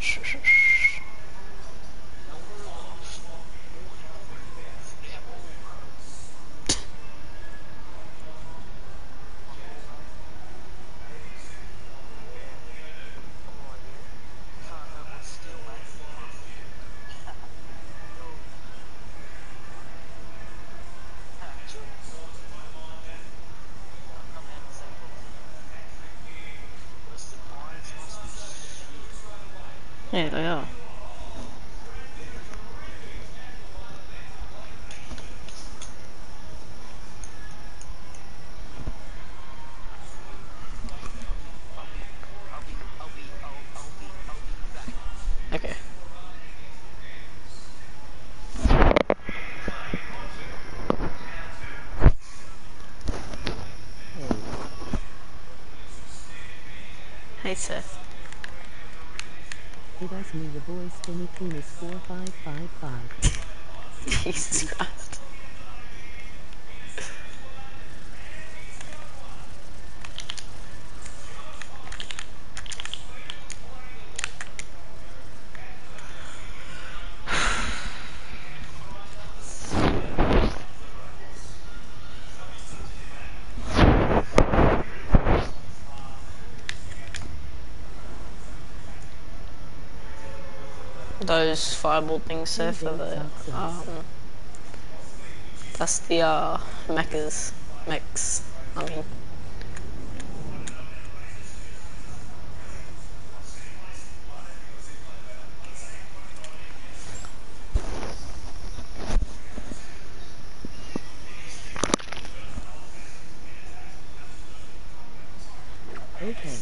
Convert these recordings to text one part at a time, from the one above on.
是是是。Okay. Hey Seth. It us me your boy Skinny Penis 4555. Jesus Christ. Those fireball things, Seth, for the, um, that's the, uh, mechas, mechs, I mean. Okay.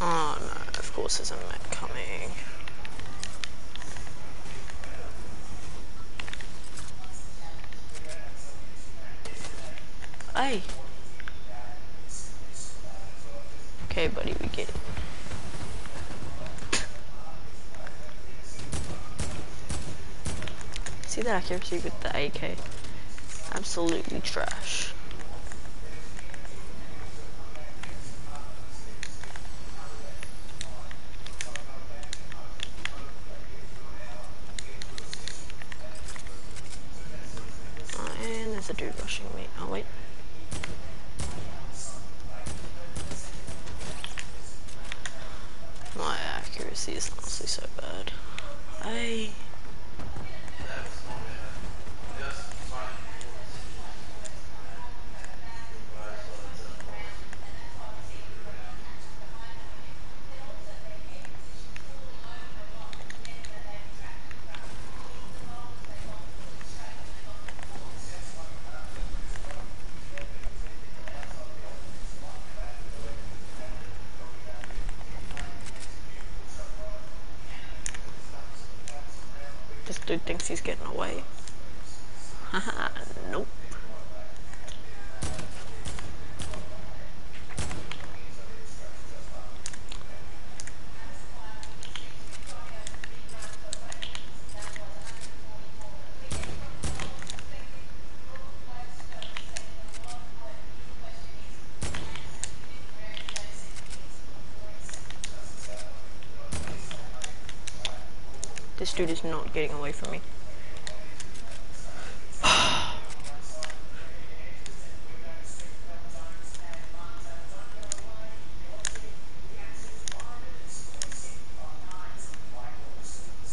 Oh no, of course there's a mech coming. Hey. Okay, buddy, we get it. See that accuracy with the AK? Absolutely trash. dude is not getting away from me.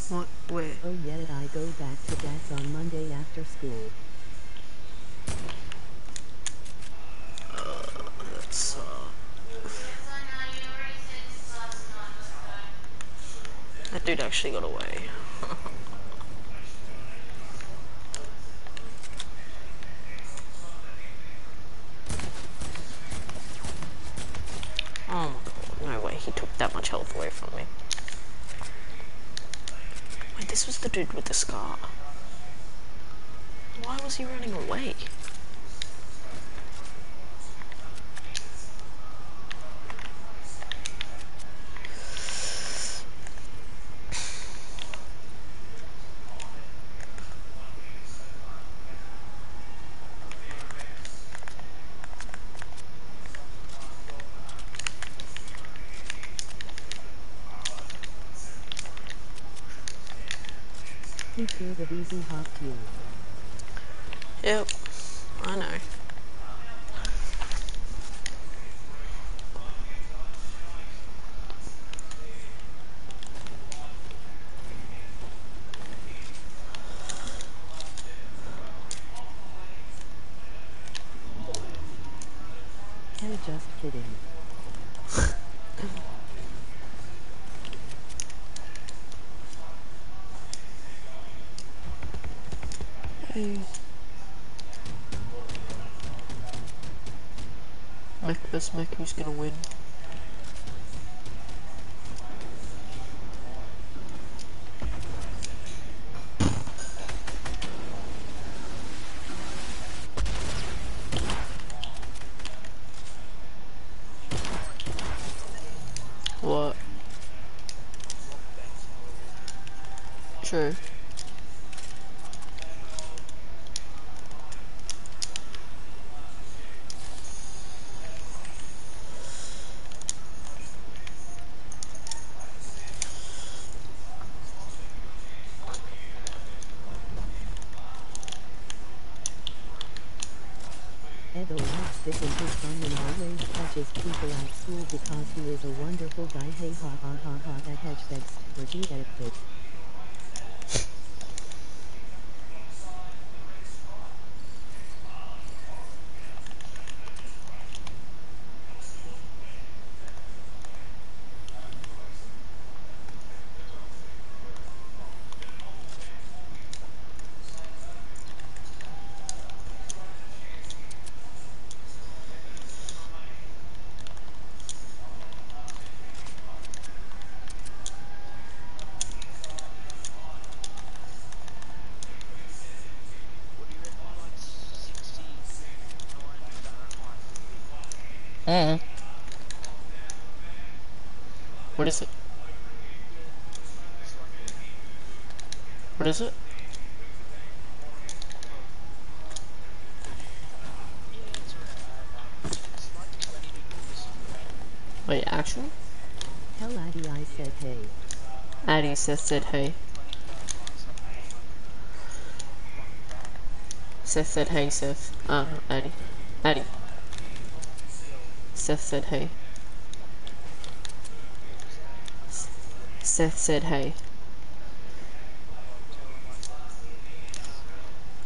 what? Where? Oh yeah, I go back to dance on Monday after school. dude actually got away. With the scar. Why was he running away? Tiers of easy hop you. Yep, I know. Hey, just kidding. Mech, who's gonna win? What? True. Ed likes this in his fun and always touches people at school because he is a wonderful guy. Hey ha ha ha ha at hashtags for the etiquette. Mm. What is it? What is it? Wait, actually? Tell Addy I said hey. Addie Seth said hey. Seth said hey, Seth. Uh, Addie. Addie. Seth said hey. Seth said hey.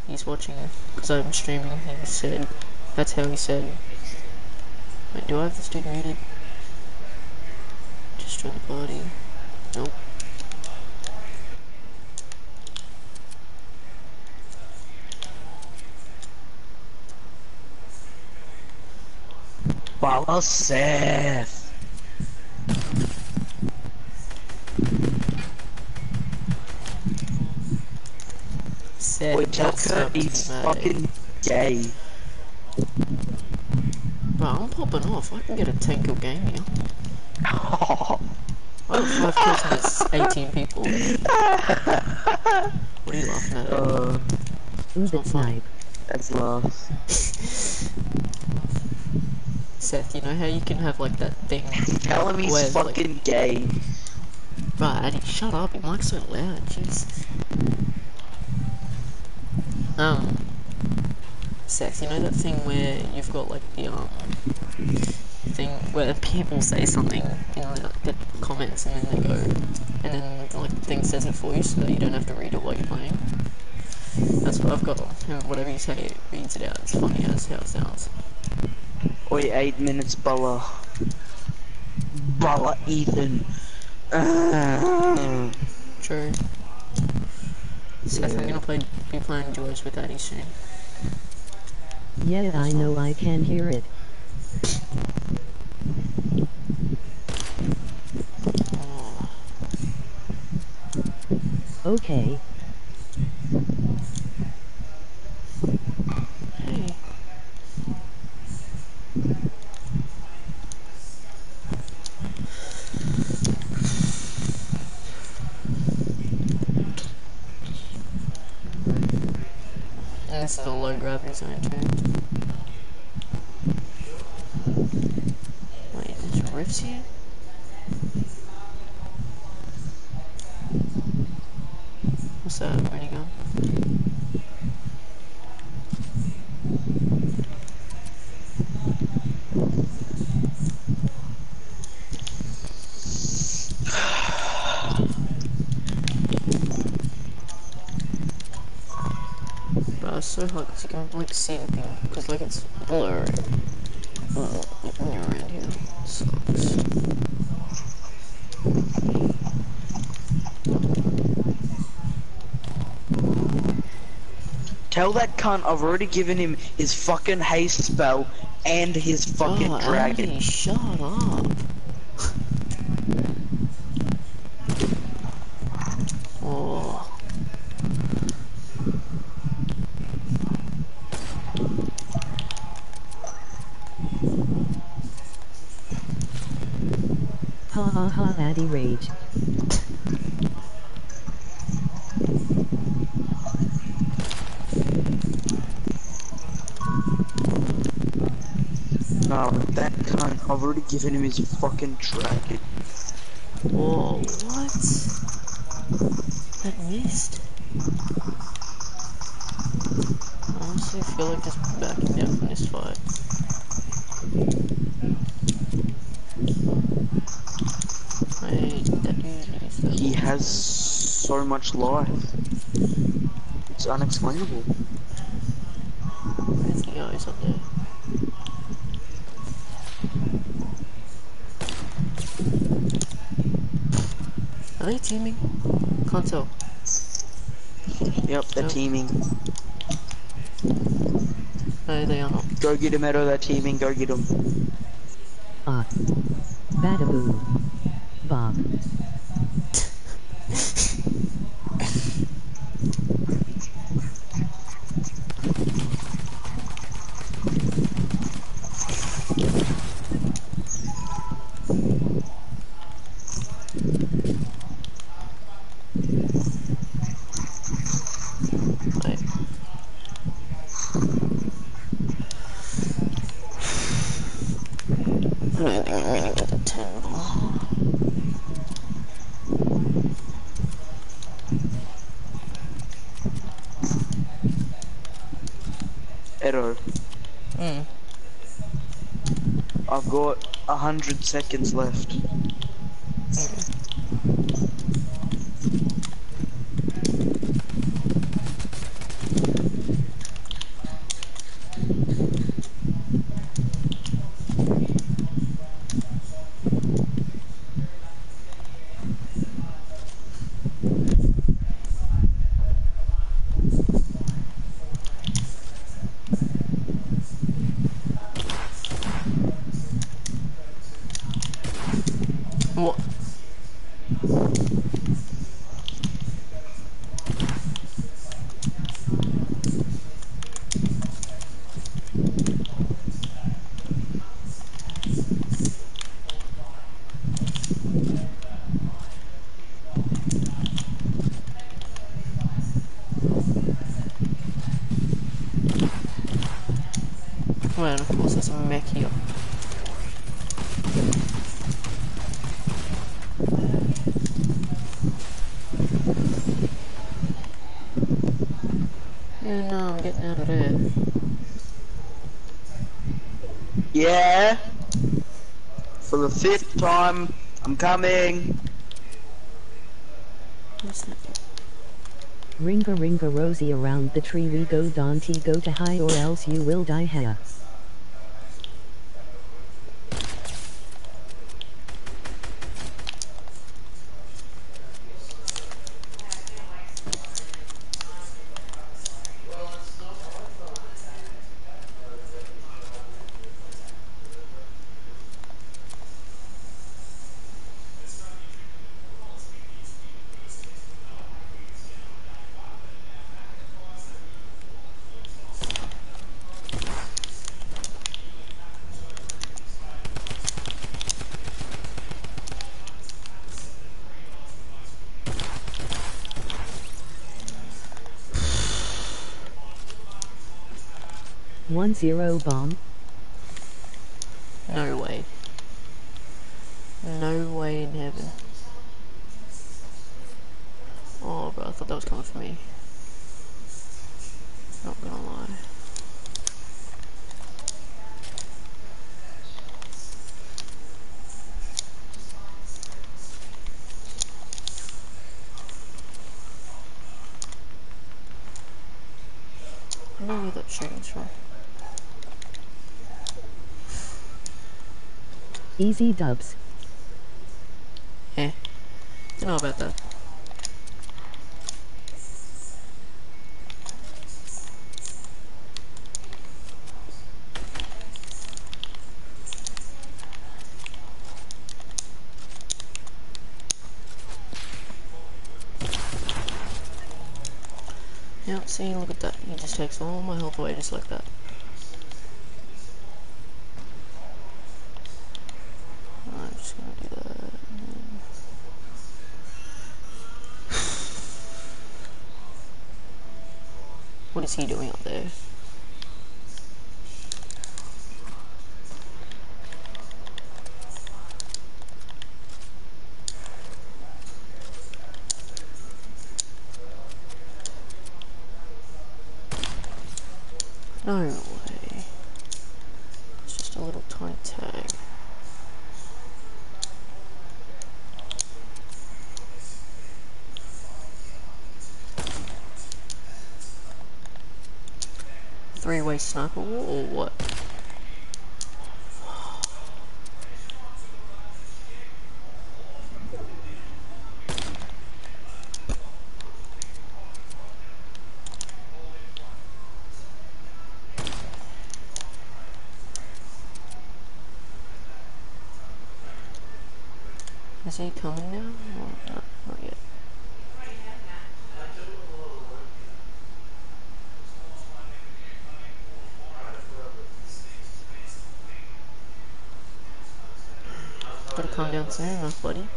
He's watching it because I'm streaming. He said, that's how he said. Wait, do I have this dude muted? Destroy the body. Nope. Follow Seth. Seth, Boy, up, is fucking gay. Bro, I'm popping off. I can get a 10 kill game here. I have 5 kills and there's 18 people. What are you laughing at? uh, Who's not it fun. snipe? that's lost. Seth, you know how you can have like that thing? Tell him he's Where's, like- fucking gay. Right, Addy, shut up. Your mic's so loud. Jesus. Um, Seth, you know that thing where you've got like the um thing where people say something in the, the comments and then they go, and then like the thing says it for you so that you don't have to read it while you're playing. That's what I've got. And whatever you say, it reads it out. It's funny as how it sounds. Oi, eight minutes, Bulla. Bulla Ethan. Uh, True. Seth, I'm gonna play, be playing duos with Addy soon. Yeah, I know I can hear it. Oh, Okay. hey. And this is a low gravity zone too. Wait, there's rifts here? What's that? Where'd he go? Bro, it's so hard because you can't like see anything because like it's blurry. Uh, when you're around here, it sucks. Tell that cunt I've already given him his fucking haste spell and his fucking oh, dragon. Andy, shut up. oh. Ha ha ha Addy Rage. No, that cunt Already given fucking dragon. Whoa, what? That missed. I honestly feel like just backing down from this fight. Wait, that usually is that He has so much life. It's unexplainable. Where's the guys up there? Are they teaming? Can't tell. Yep, they're Yep. teaming. No, they are not. Go get him, Edo, they're teaming, go get him. Ah. Badaboo. Bob. Wait. I don't think I'm gonna get the 10 ball. Edo, Hmm. I've got a hundred seconds left. What? Well, of course, there's a mech here. Yeah, no, I'm getting out of there. Yeah? For the fifth time, I'm coming. What's that? Ringa ringa Rosie around the tree we go Dante go to high or else you will die here. 1-0 bomb. No way. No way in heaven. Oh, bro, I thought that was coming for me. Not gonna lie. I don't know where that shooting's from. Easy dubs. Eh. Don't know about that. Yep, see, look at that. He just takes all my health away just like that. I'm just gonna do that. What is he doing up there? No way. It's just a little tiny tag. Three-way sniper or what? Is he coming now? Or no, not yet. Gotta calm enough, buddy.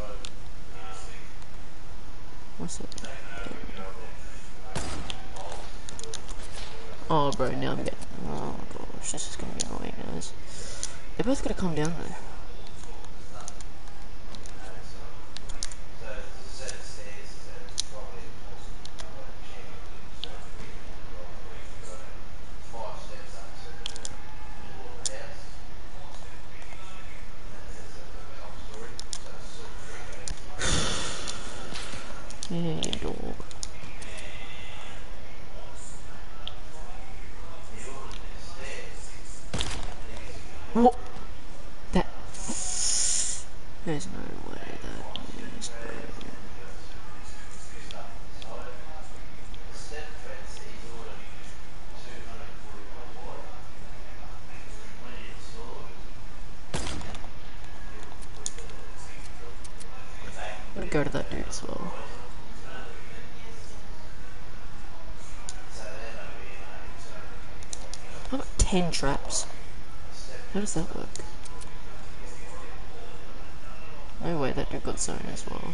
What's it? Oh, bro, now I'm getting. Oh gosh, this is gonna be annoying, guys. They both gotta calm down though. Yeah, you dog. What? That. There's no way that is, bro. I'm gonna go to that dude as well. 10 traps. How does that work? No way that dude got as well.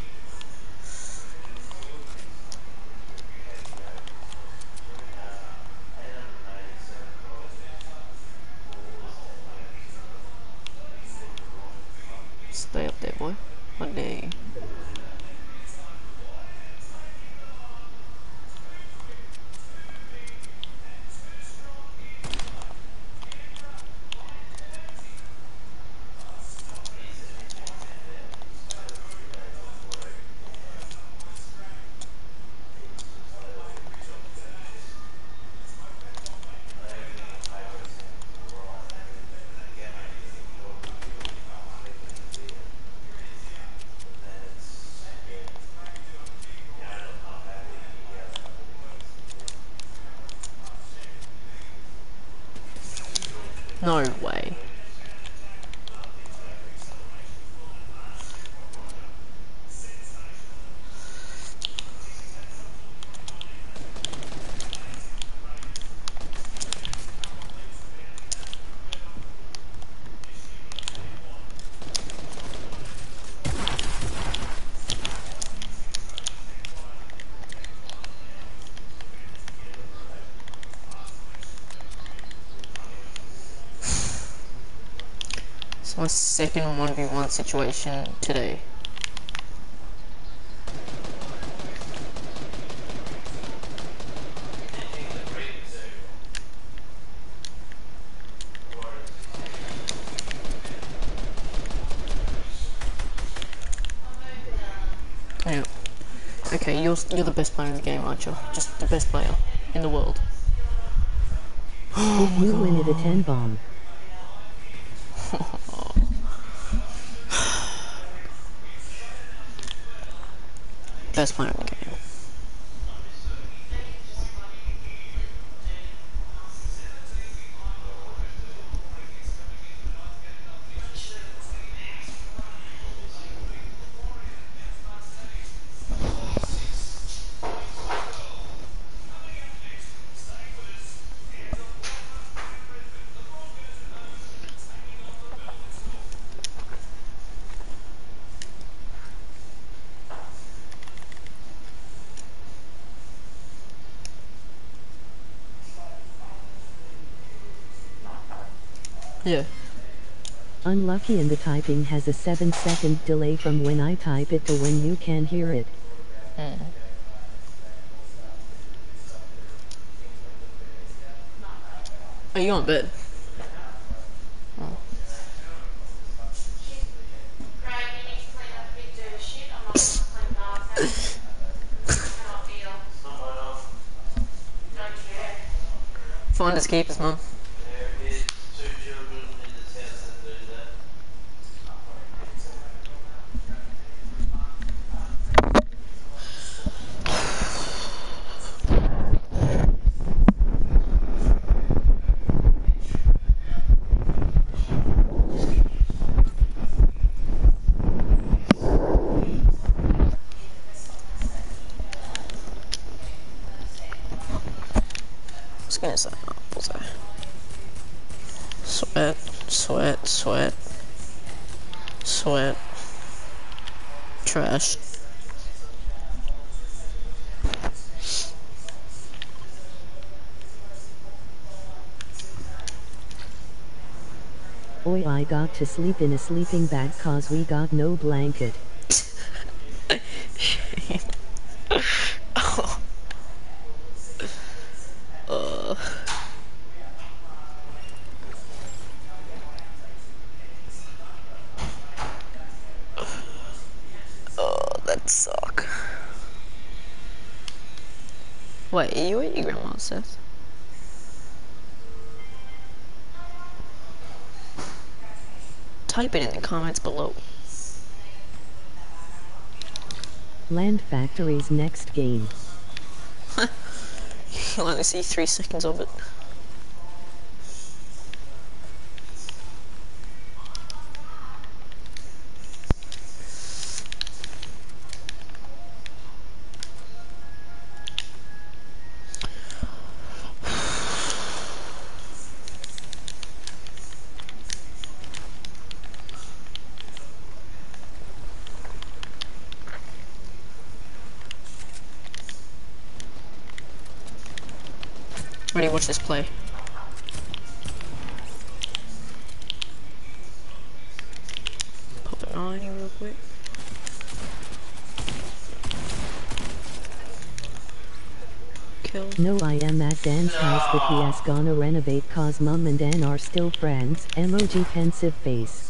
Second 1v1 situation today. Yeah. Okay, you're you're the best player in the game, aren't you? Just the best player in the world. If you it a 10 bomb. Yeah. Unlucky and the typing has a 7 second delay from when I type it to when you can hear it. Mm. Are you on bed? Oh. Greg, you need to clean up big dirty shit. I'm not gonna clean it up. Cannot deal. Don't care. Finders keepers, mum. There is two children in this house that do that. I was gonna say, oh, what was I? Sweat, sweat, sweat, sweat, trash. Oi, I got to sleep in a sleeping bag cause we got no blanket. oh. Oh, that suck. Are you your grandma's house? Type it in the comments below. Land Factory's next game. You'll only see three seconds of it. This play. Pop it on here real quick. Kill. No, I am at Dan's house, but he has gonna renovate cause mum and Dan are still friends. Emoji pensive face.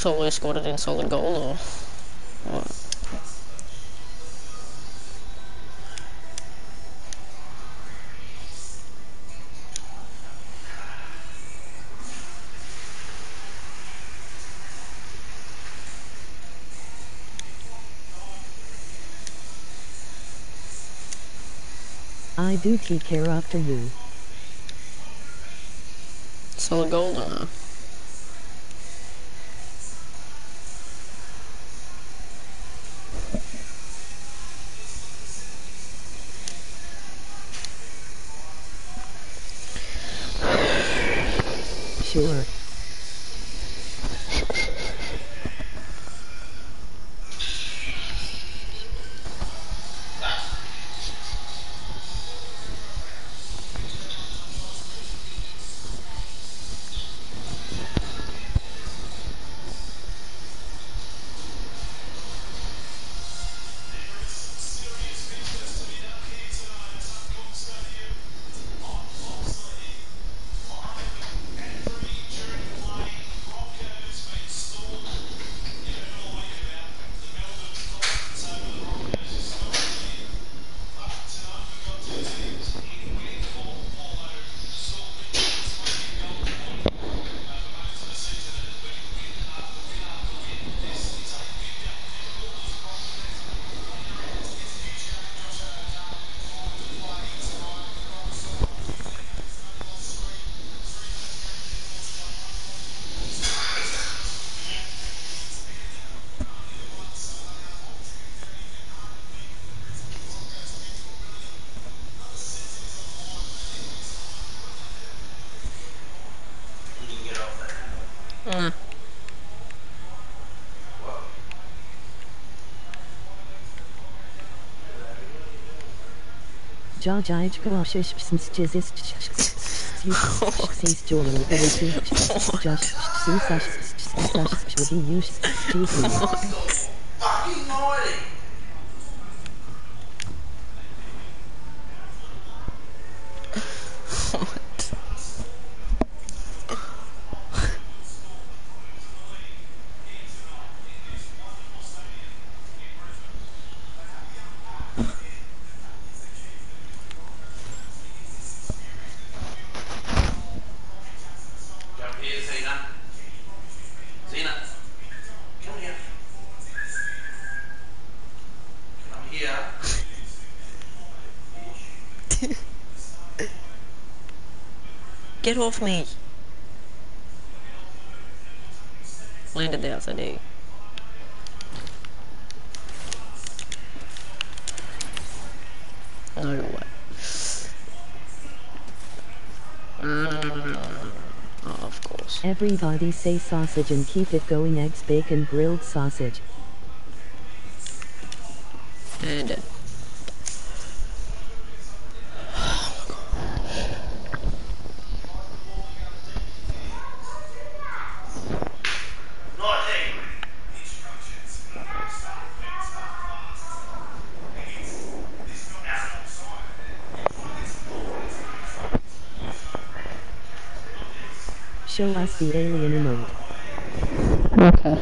totally scored an insulting goal, or what? I do take care after you. So the goal now. Cacaycık vahşeşpsiniz cezes Ses yolunu kalıcı Caş Suyu saç Saç Vadi yuş Çiğ Get off me! Landed the outside egg. No way. Oh, ah, of course. Everybody say sausage and keep it going eggs bacon grilled sausage Show us the alien emote. Okay.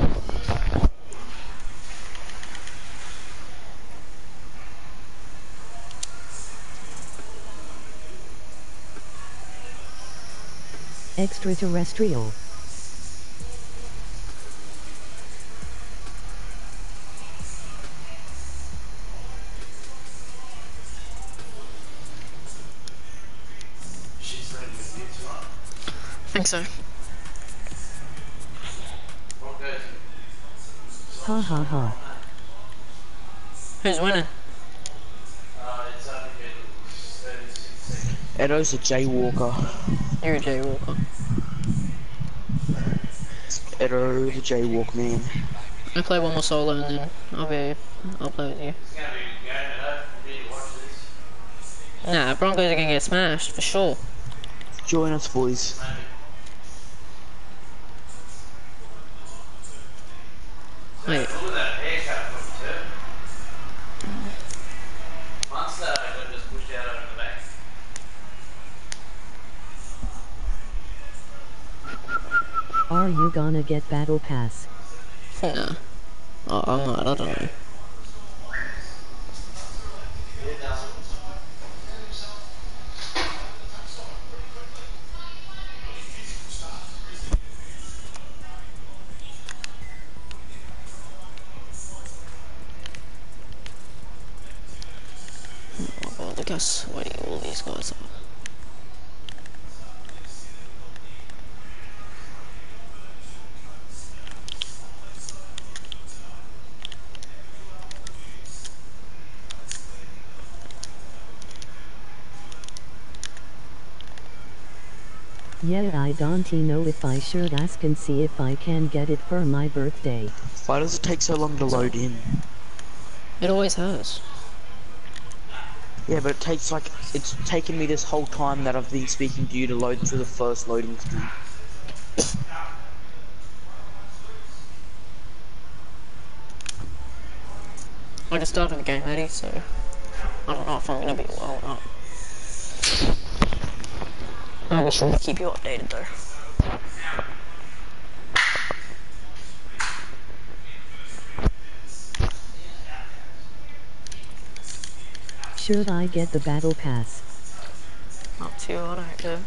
Extraterrestrial. Ha ha. Who's winning? It's only been 36 seconds. Edo's a jaywalker. You're a jaywalker. Edo the jaywalk man. I play one more solo and then I'll be I'll play with you. It's gonna be a game, you know. You need to watch this. Nah, Broncos are gonna get smashed for sure. Join us, boys. Get battle pass? Yeah. Oh, I don't know. Oh, Look how sweaty all these guys are. Yeah, I don't know if I should ask and see if I can get it for my birthday. Why does it take so long to load in? It always has. Yeah, but it takes like it's taken me this whole time that I've been speaking to you to load through the first loading screen. I just started the game, Eddie, so I don't know if I'm gonna be well or not. I will sure keep you updated though. Should I get the battle pass? Up to you, I don't.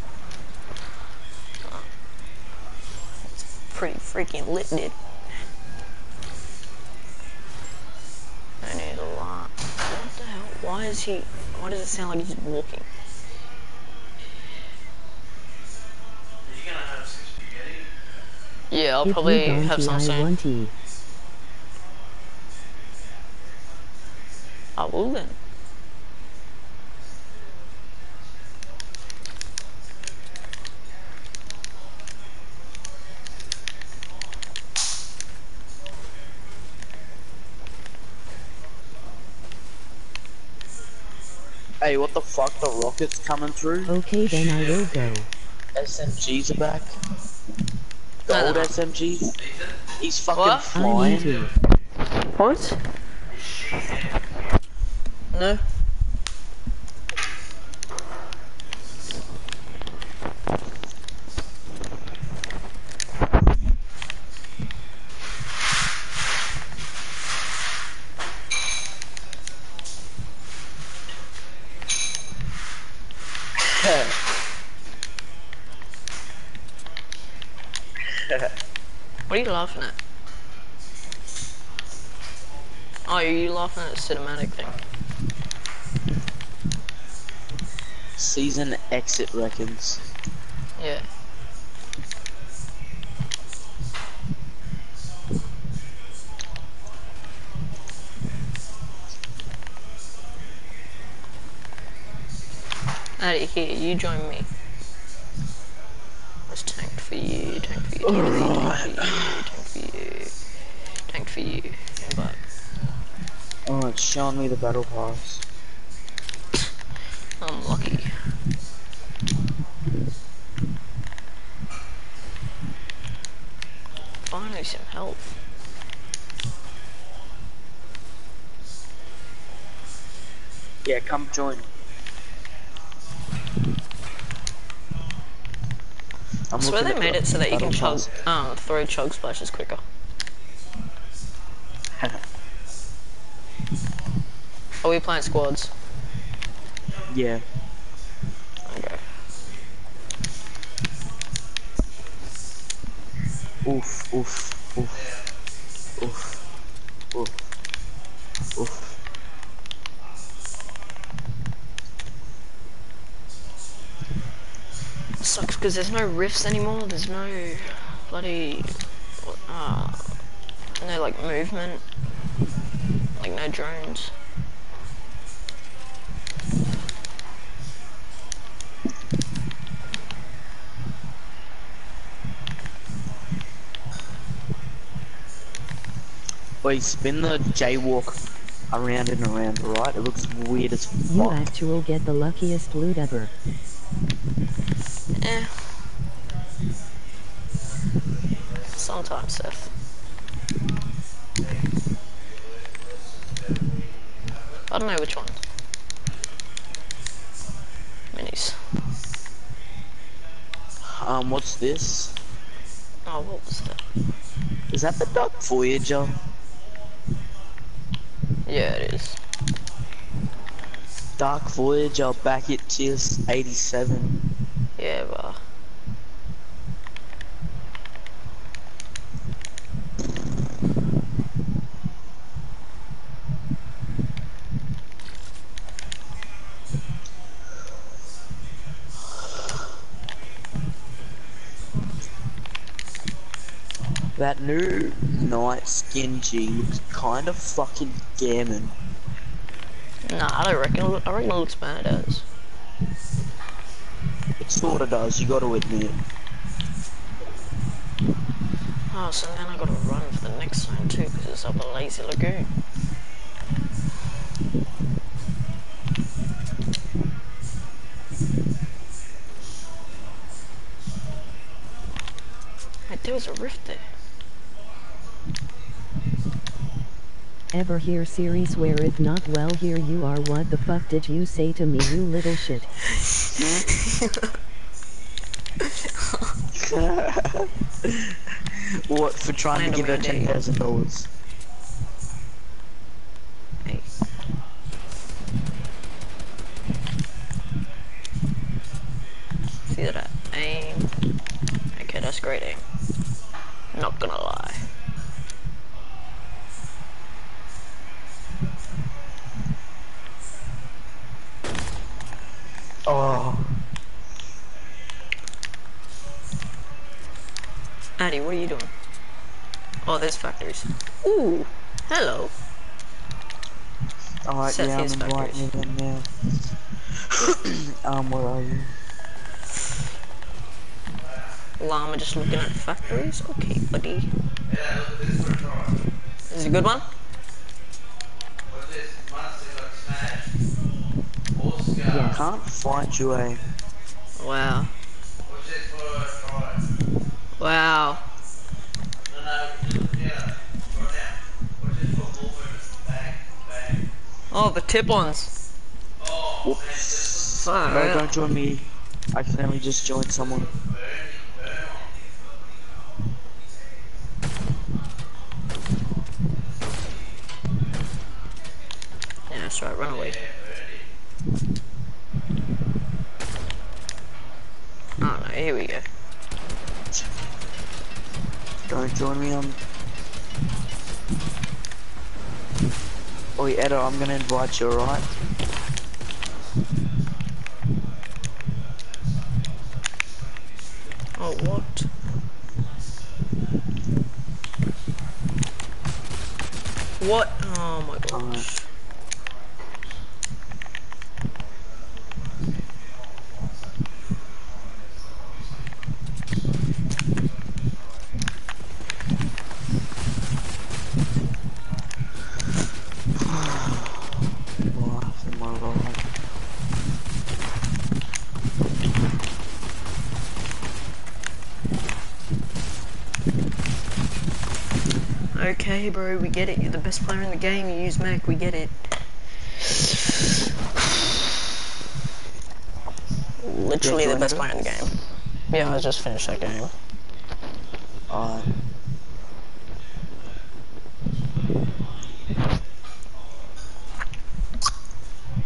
It's pretty freaking lit, dude. I need a lot. What the hell? Why is he? Why does it sound like he's walking? Are you gonna have some spaghetti? Yeah, I'll if probably have don't, some I soon. I will then. Hey, what the fuck? The rockets coming through? Okay, then I will go. SMGs are back. The No, old they're. SMGs. He's fucking What? Flying. What? No. What are you laughing at? Oh, are you laughing at the cinematic thing? Season exit reckons. Yeah. Addy, here, you join me. Let's tank for you, tank for you, tank for you, tank for you, tank for you, tank for you. But Oh, it's showing me the battle pass. I'm lucky. Finally some health. Yeah, come join. I'm I swear they made it so that you can chug, um, throw chug splashes quicker. We playing squads? yeah. Okay. Oof, oof, oof. Oof. Oof. Oof. Sucks because there's no rifts anymore. There's no bloody, uh, no like movement, like no drones. Wait, spin the jaywalk around and around, right? It looks weird as fuck. You fuck. actual get the luckiest loot ever. Eh. Sometimes, Seth. I don't know which one. Minis. Um, what's this? Oh, what was that? Is that the Dark Voyager? Dark Voyage, I'll back it to 87. Yeah, bro. That new night skin G looks kind of fucking gammon. Nah, I don't reckon. I reckon it looks bad as. It sorta does, you gotta admit. Oh, so then I gotta run for the next zone too, because it's up a lazy lagoon. Wait, there was a rift Ever hear series where if not well here you are what the fuck did you say to me you little shit. What for trying to give her Random ten thousand dollars? Hey. See that aim? Okay, that's great aim. Not gonna lie. Oh, Addy, what are you doing? Oh, there's factories. Ooh, hello. alright, yeah, I'm inviting you in now. um, where are you? Llama just looking at factories. Okay, buddy. Yeah, look at this for a try. This is a good one. What's this? Monster got smashed. All scars. Can't find you a. Wow. What's this for a try? Wow. No, no, just, yeah. Right now. What's this for ball movement? Bang, bang. Oh, the tip ones. Oh, Fuck. No, don't join me. I accidentally just joined someone. burn, burn on. Yeah, that's right. Run away. Oh no, here we go. Don't join me on. Oi, Edo, I'm gonna invite you, alright? Oh, what? What? Oh my gosh. Life in my life. Okay, bro, we get it. You're the best player in the game. You use Mac. We get it. Literally the best player in the game. Yeah, I just finished that game. Alright.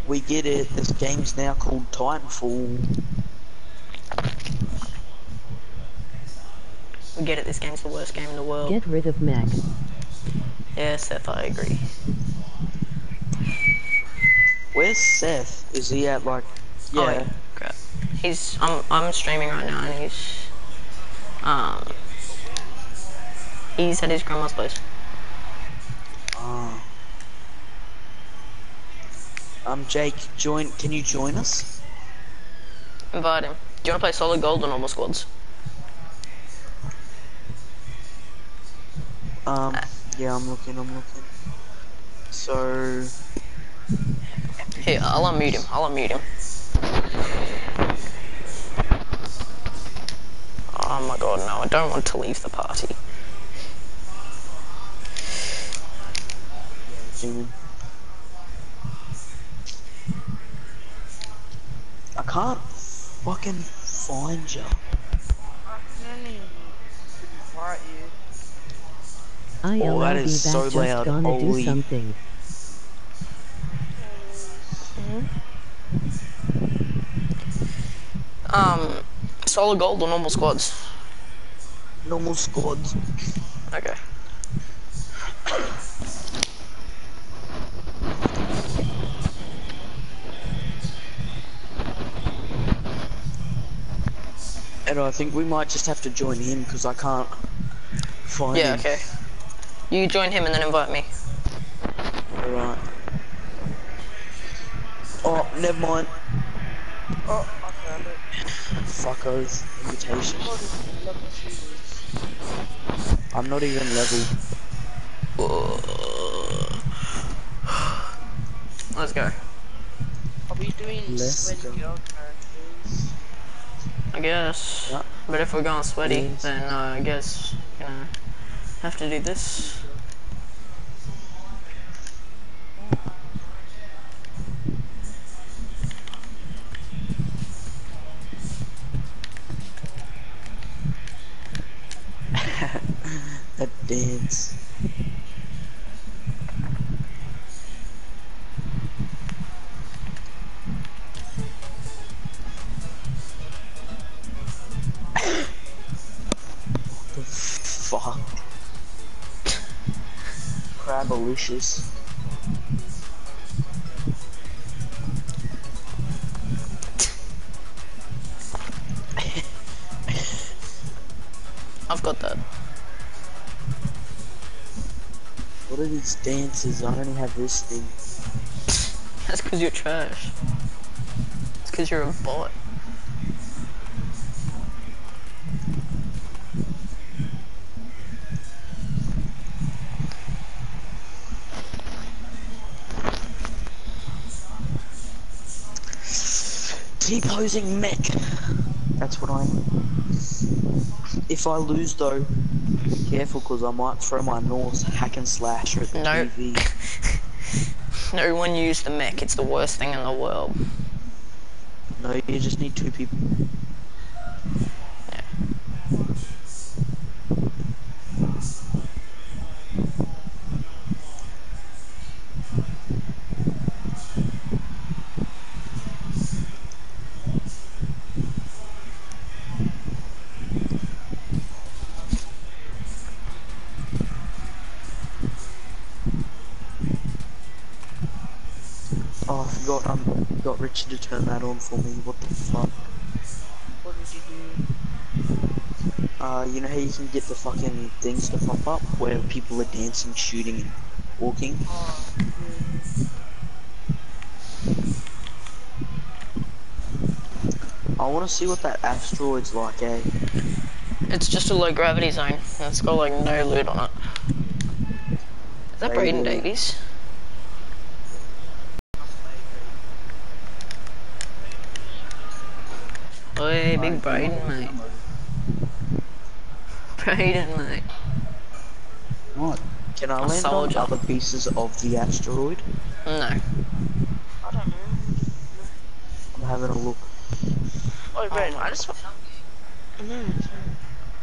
We get it. This game's now called Titanfall. We get it. This game's the worst game in the world. Get rid of Mac. Yeah, Seth, I agree. Where's Seth? Is he at like? Yeah. Oh, wait, crap. He's. I'm. I'm streaming right now, and he's. Um. He's at his grandma's place. Oh. Um, Jake, join. Can you join us? Invite him. Do you want to play solid gold or normal squads? Um, yeah, I'm looking. I'm looking. So, Here, I'll unmute him. I'll unmute him. Oh my god, no, I don't want to leave the party. zooming. I can't fucking find you. I Oh, that LLB is that so just loud. gonna Holy- do something. Um, solid gold or normal squads? Normal squads. Okay. And I think we might just have to join him because I can't. Find Yeah, him. okay. You join him and then invite me. Alright. Oh, never mind. Oh, I found it. Fuckos. Invitation. What is level series? I'm not even level. Let's go. Are we doing Let's sweaty go. girl characters? I guess. Yeah. But if we're going sweaty, Yes. then uh, I guess, you know, have to do this. That dance. the fuck? Crabalicious. I've got that. What are these dances? I only have this thing. That's because you're trash. It's because you're a bot. T-posing mech. That's what I am. If I lose though, be careful because I might throw my Norse hack and slash at the No. TV. No one use the mech, it's the worst thing in the world. No, you just need two people. Turn that on for me. What the fuck? What did you do? Uh, you know how you can get the fucking things to pop up where people are dancing, shooting, and walking. Oh. I want to see what that asteroid's like, eh? It's just a low gravity zone, it's got like no loot on it. Is that Braden Braden. Davies? Oi, big Braden, mate. Braden, mate. What? Can I A land soldier. on other pieces of the asteroid? No. I don't know. I'm having a look. Oh, Braden, I just. Mm.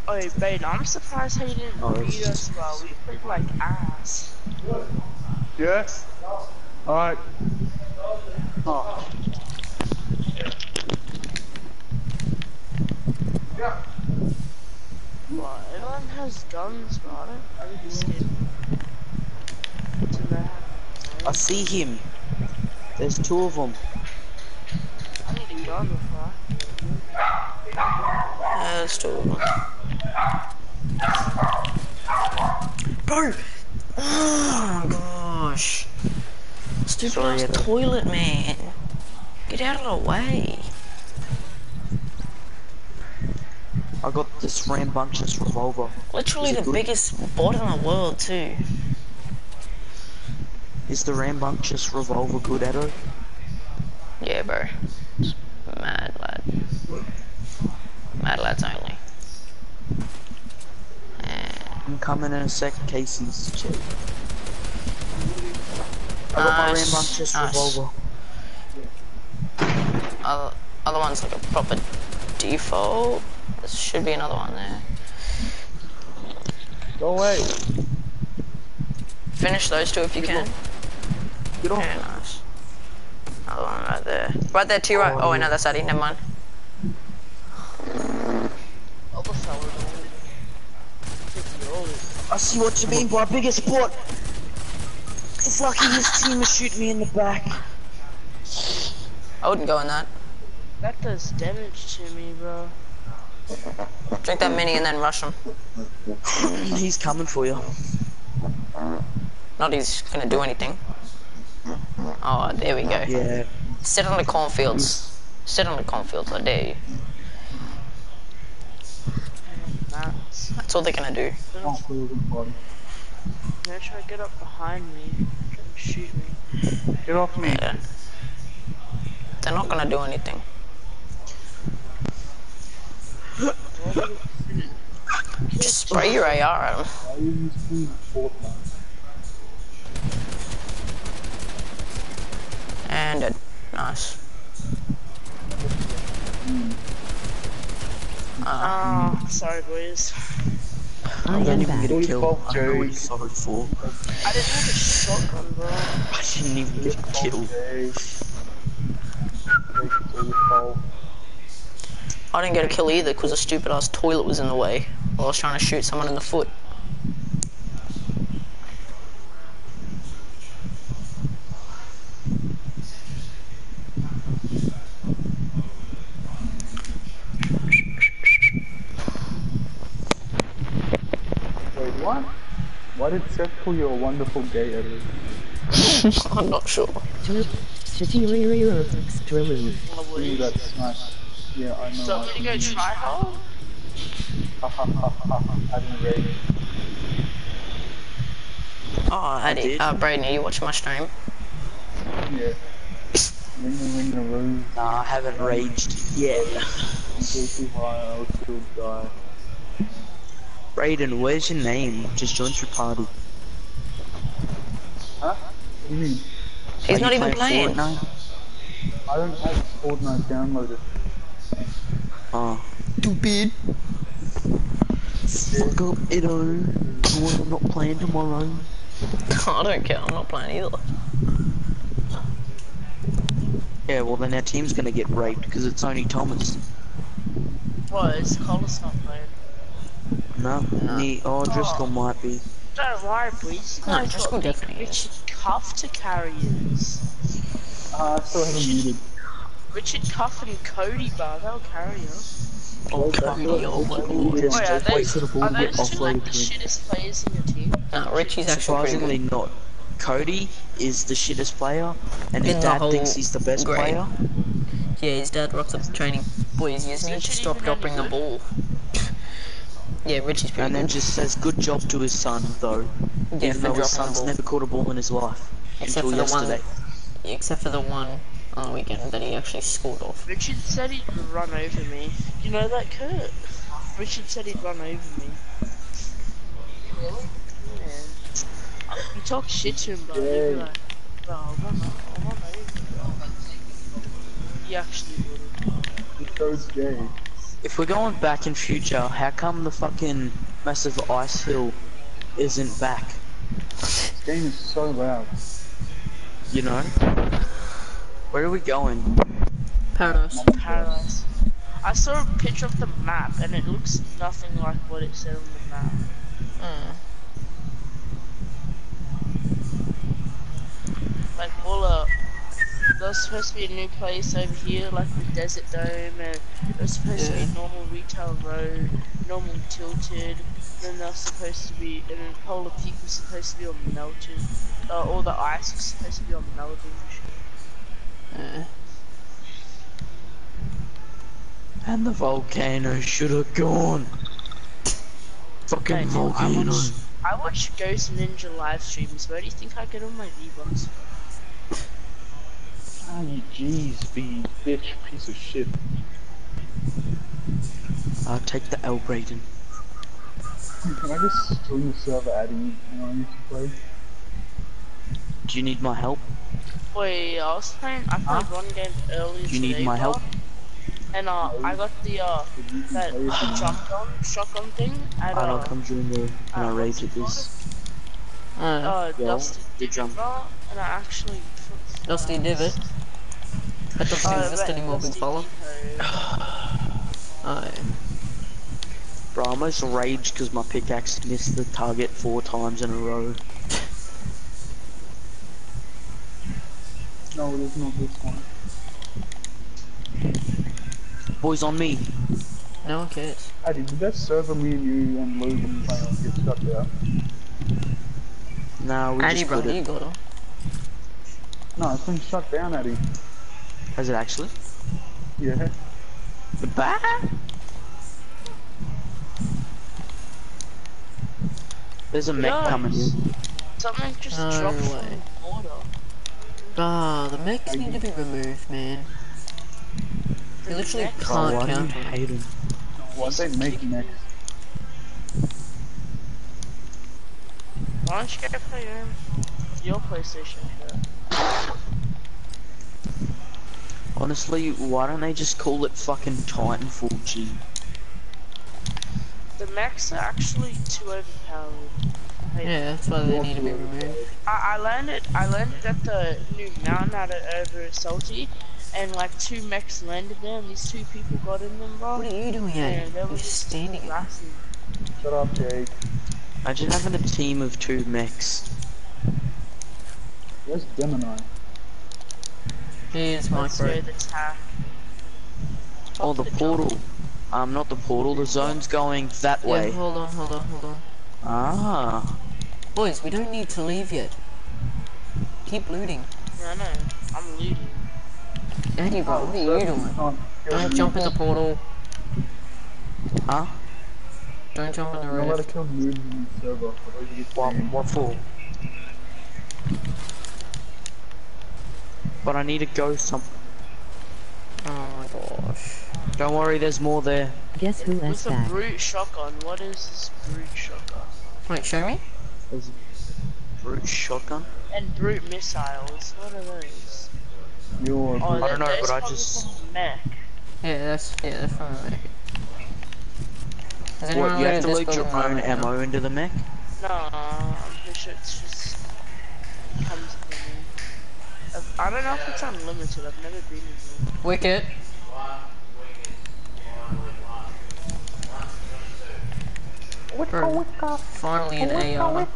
Oh, Braden, I'm surprised how you didn't Oh, beat it's- us while we played like ass. Yeah? Alright. Oh. Well, everyone has guns, but I don't. I really scared to know how I see him. There's two of them. I need a gun before Yeah, let's do it. Bro! Oh my gosh. Stupid Sorry, ass Edo. toilet man. Get out of the way. I got this rambunctious revolver. Literally the good? biggest bot in the world too. Is the rambunctious revolver good, Edo? Yeah, bro. It's mad lad. Mad lads only. And I'm coming in a sec, Casey's check. I got my rambunctious nice. revolver. other, other one's like a proper default. There should be another one there. Go away. Finish those two if you can. Get off. Yeah, nice. Another one right there. Right there to your oh, right. Oh, wait, no, that's Never mind. I see what you mean by biggest spot. It's lucky his team is shooting me in the back. I wouldn't go in that. That does damage to me, bro. Drink that mini and then rush him. He's coming for you. Not he's gonna do anything. Oh, there we go. Yeah. Sit on the cornfields. Sit on the cornfields, I dare you. That's That's all they're gonna do. Can't feel the body. they're trying to get up behind me and shoot me. Get off me. Yeah. They're not gonna do anything. Just spray your AR at them. Why are you using Fortnite? And dead. Nice. Uh, Oh, sorry boys. I I don't even get a kill. I don't know what Jerry. you're sorry for. I didn't have a shotgun, bro. I didn't even get a kill. Okay. It's all your fault. I didn't get a kill either because a stupid ass toilet was in the way while I was trying to shoot someone in the foot. Wait, what? Why did Seth call you a wonderful gay editor? I'm not sure. Extra loot. Ooh, that's nice. Yeah, I know. So I'm gonna go try hard. Ha ha ha ha ha. Having rage. Oh, Eddie, did. uh, Braden, are you watching my stream? Yeah. Ring a ring a room. Nah, I haven't raged yet. Go too high, I'll still die. Brayden, where's your name? Just joined your party. Huh? What do you mean? He's Are not you even playing. Fortnite? I don't have Fortnite downloaded. Oh. Stupid. Fuck up, Edo. Tomorrow I'm not playing tomorrow. I don't care. I'm not playing either. Yeah, well then our team's gonna get raped because it's only Thomas. What, is Collis not playing? No, me. Oh, Driscoll might be. Don't worry, boys. You No, guys Driscoll got definitely Richard Cuff to carry us. Ah, I still haven't muted. Richard Cuff and Cody Bar, they'll carry us. Oh, Cody, oh my god. Wait, are Just wait for the those, ball are to get those two like the shittest players in your team? Nah, Richie's actually Surprisingly good. not. Cody is the shittest player, and his dad thinks he's the best grade. player. Yeah, his dad rocks up the training. Boys, you just need to stop dropping the ball. Yeah, Richie's pretty And then just says good job to his son, though. Yeah, even though his son's never caught a ball in his life. Except until for the one- yesterday. Except for the one on the weekend that he actually scored off. Richard said he'd run over me. You know that, Kurt? Richard said he'd run over me. Really? Yeah. You talk shit to him, bro. He'd be like, bro, I'll run, o- I'll run over you. He actually would This goes gay. If we're going back in future, how come the fucking massive ice hill isn't back? This game is so loud. You know? Where are we going? Paradise. Paradise. I saw a picture of the map and it looks nothing like what it said on the map. Mm. Like all uh there's supposed to be a new place over here, like the Desert Dome, and there's supposed to be a normal Retail Row, normal tilted. Then there's supposed to be, and then Polar Peak was supposed to be on melted. Uh, all the ice was supposed to be on melting. And. Uh, And the volcano should have gone. Fucking Hey, I volcano. watch, I watch Ghost Ninja live streams. Where do you think I get all my V-Bucks? Ah, you jeez, be bitch, piece of shit. I'll take the L Brayden. Can I just join the server adding when I to play? Do you need my help? Wait, I was playing. I played one game earlier Do you need my help? And uh, I got the uh But you can that play if shotgun shotgun thing at I'll uh, come join the and I uh, rage what's at it this. uh, uh Yeah, Dusty the jump. bro, and I actually Dusty Divot. That doesn't uh, exist that anymore, big Dusty fella. Depot. Oh, Bro, I almost raged because my pickaxe missed the target four times in a row. No, it is not this one. Boys on me. No one cares. Addy, did that server me and you and Logan play on get shut down? Nah, we Addy, just bro, put you got her. No, it's been shut down, Addy. Has it actually? Yeah. The bat? There's a mech Guys. coming. Something just No dropped from the water. Ah, the mechs need to be removed, man. You literally Oh, can't why do you count them. hate him? They make next? Why don't you go play your, your PlayStation? Kurt? Honestly, why don't they just call it fucking Titanfall G? The mechs are actually too overpowered. Hey, Yeah, that's why they need to be removed. I, I landed I landed at the new mountain out of over Salty and like two mechs landed there and these two people got in them bro. What are you doing, and Eddie? they You're were just standing. blasting. Shut up, Jake. Imagine having a team of two mechs. Where's Gemini? Here's Let's go micro. the. Oh, the portal. Um, not the portal. The zone's going that Yeah, way. hold on, hold on, hold on. Ah. Boys, we don't need to leave yet. Keep looting. I know. I'm looting. Eddie, bro, what are you doing? Can't kill Don't jump in the portal. Huh? Don't jump in the You're not allowed to kill noobs in the server. otherwise you get What, banned. what for? But I need to go some. Oh my gosh. Don't worry, there's more there. Guess who With asked a that? brute shotgun. What is this brute shotgun? Wait, show me? There's a brute shotgun. And brute missiles. What are those? You're Oh, I don't know, but I just- from mech. Yeah, that's yeah, that's from the mech. What, you have to load your own right now? ammo into the mech? No, I'm pretty sure it's just comes with. I've- don't know if it's unlimited. I've never been in one. Wicket. Bro, finally an AR.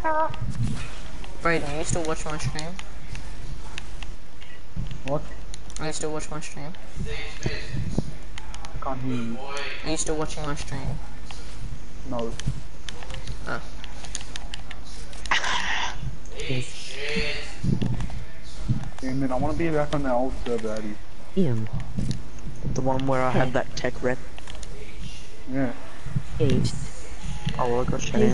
Brayden, you still watch my stream? What? Are you still watch my stream? I can't hear you. Are you still watching my stream? No. Ah. Damn it, I want to be back on the old server, Addy. Ian. The one where I had that tech rep. Yeah. Aged. Well, I got shut Hey Actually,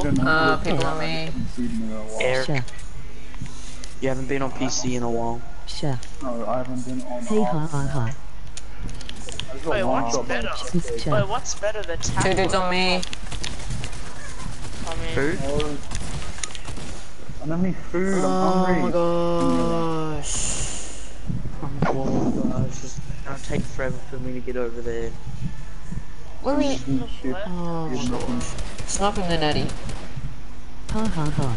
talk? don't know. Uh, people on me. haven't seen in a while. Eric, you haven't been on PC in a while. Sha. No, I haven't been on. Hey ha ha ha. I just got Wait, what's better? Wait, what's better? The tack Two dudes on me. I mean, Food? I don't need food. I'm hungry. Oh my gosh. Oh, God, it's just gonna take forever for me to get over there. Where are you? Eat shit. Oh my Eat nothing. gosh. Snipe him then, Eddie. Ha ha ha.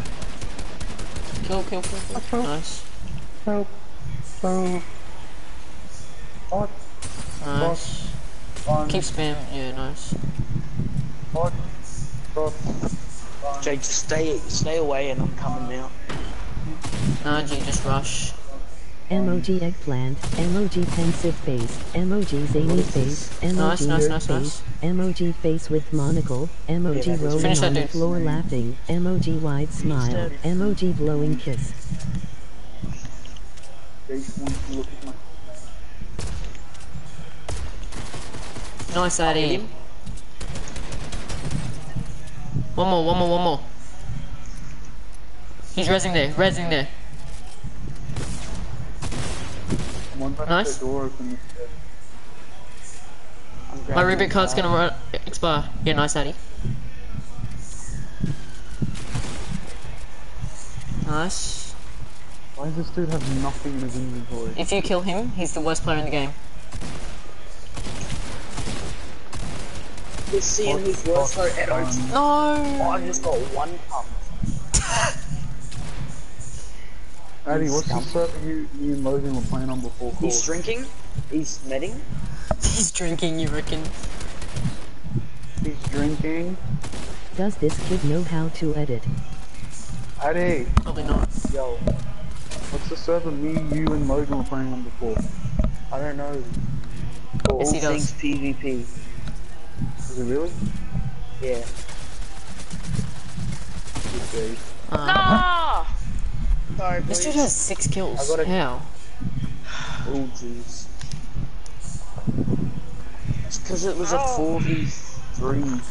Kill, kill, kill, kill. Nice. So, so, hot, Nice. fun, Keep spam. Yeah, nice. hot, hot, fun. Jake, just stay, stay away and I'm coming now. Najee, just rush. Emoji eggplant. Emoji pensive face. Emoji zany face. Emoji Nice, nice, nice, face. Emoji face with monocle. Emoji Yeah, rolling on the dude. floor laughing. Emoji wide smile. dead. Emoji blowing kiss. Jake wants to look at Nice, Eddie. him. One more, one more, one more. He's resing there, resing there. one back Nice. the door open. I'm My grabbing Rubik card's gonna run, expire. Yeah, nice, Eddie. Nice. Why does this dude have nothing in his inventory? If you kill him, he's the worst player in the game. You're seeing who's worse though, Edo. No! Oh, I just got one pump. Addy, what's the server you, me and Logan were playing on before called? He's drinking. He's medding. He's drinking, you reckon? He's drinking. Does this kid know how to edit? Probably not. Yo. What's the server me, you, and Logan were playing on before? I don't know. For Yes, all he does. things PvP. Is it really? Yeah. Okay. Um, No! Sorry, this dude has six kills. I got a- How? Oh jeez. It's because it was a Oh. 4v3 and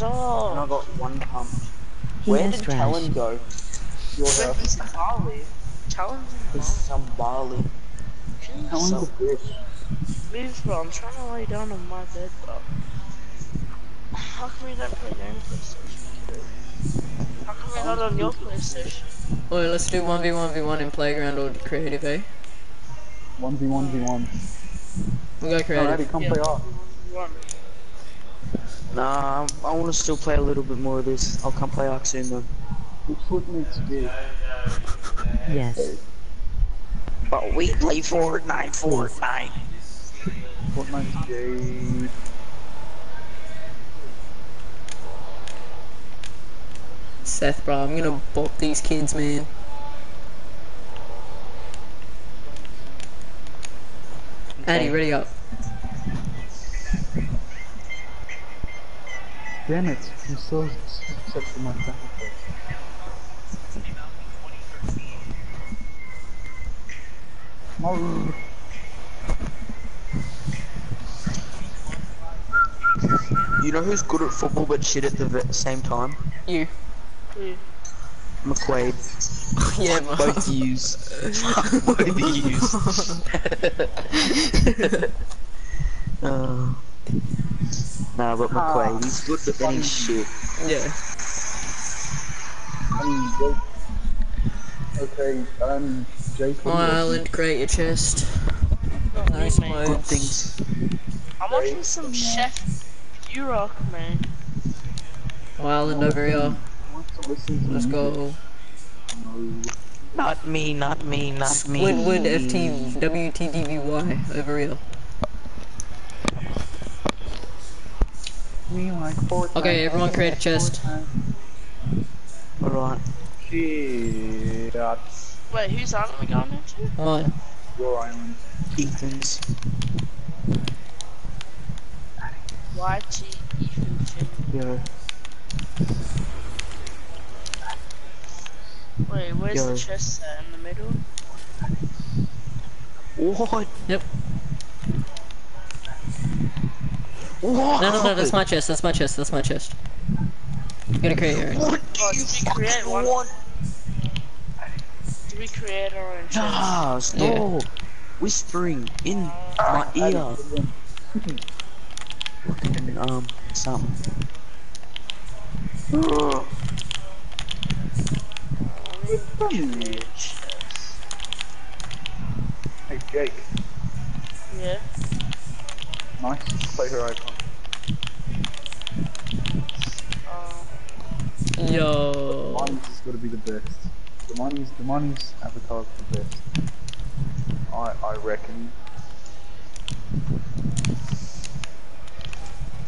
I got one pump. He Where did trash. Talon go? Your Went house. to Bali. Challenge in It's some Bali. Bali. Can you Talon's a bitch. move, bro? I'm trying to lay down on my bed, bro. How come you don't play your own PlayStation? How come you're not on your PlayStation? Alright, let's do 1v1v1 in playground or creative, eh? 1v1v1. We'll go Alrighty, creative. come Yeah. play art. One. Nah, I want to still play a little bit more of this. I'll come play Ark soon though. Which would needs to do? Yes. But we play Fortnite, Fortnite. Fortnite's gay. Seth, bro, I'm gonna bop these kids, man. Addy, ready up. Damn it, I'm so set for my family. No. You know who's good at football but shit at the same time? You. Who? McQuaid. yeah, bro. Both yous. Both yous. uh, nah, but McQuaid, he's good but then he's shit. yeah. I mean, Jake. Okay, um, Jake. what do you? Island, create your chest. Not No man. Good things. I'm watching some Chef Durock, man. Island over here. Let's go. Not me, not me, not me. Squidward FT WTDVY over real. We like Okay, everyone create a chest. Alright. Shit. Wait, whose island are we going into? Mine. Your island. Ethan's. YT Ethan Finn. Yo. Wait, where's Yo. the chest at? In the middle? What? Yep. What? No, no, no, that's my chest, that's my chest, that's my chest. I'm gonna create your own. What do Oh, you did we create one? want? Do we create our own chest? Nah, stop. Yeah. Whispering in my ear. Fucking, um, something. Hey, Jake. Yeah. Nice player icon. Uh, Yo. Money's has got to be the best. The money's the money's avatar's the best. I I reckon.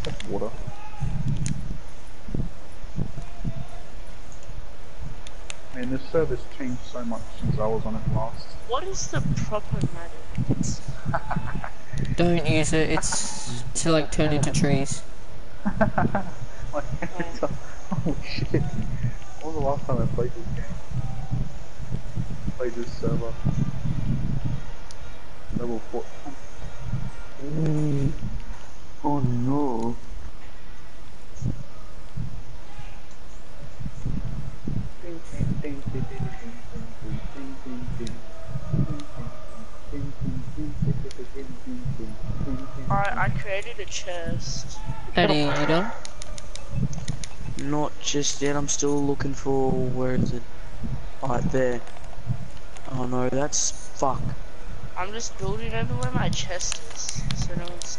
That's water. Man, this server's changed so much since I was on it last. what is the proper matter? Don't use it, it's to like turn into trees. Like, it's a- oh shit. When was the last time I played this game? Played this server. Level 4. Mm. Oh no. Alright, I created a chest. Eddie, you done? Not just yet, I'm still looking for, where is it? Right there. Oh no, that's, fuck. I'm just building over where my chest is, so no one's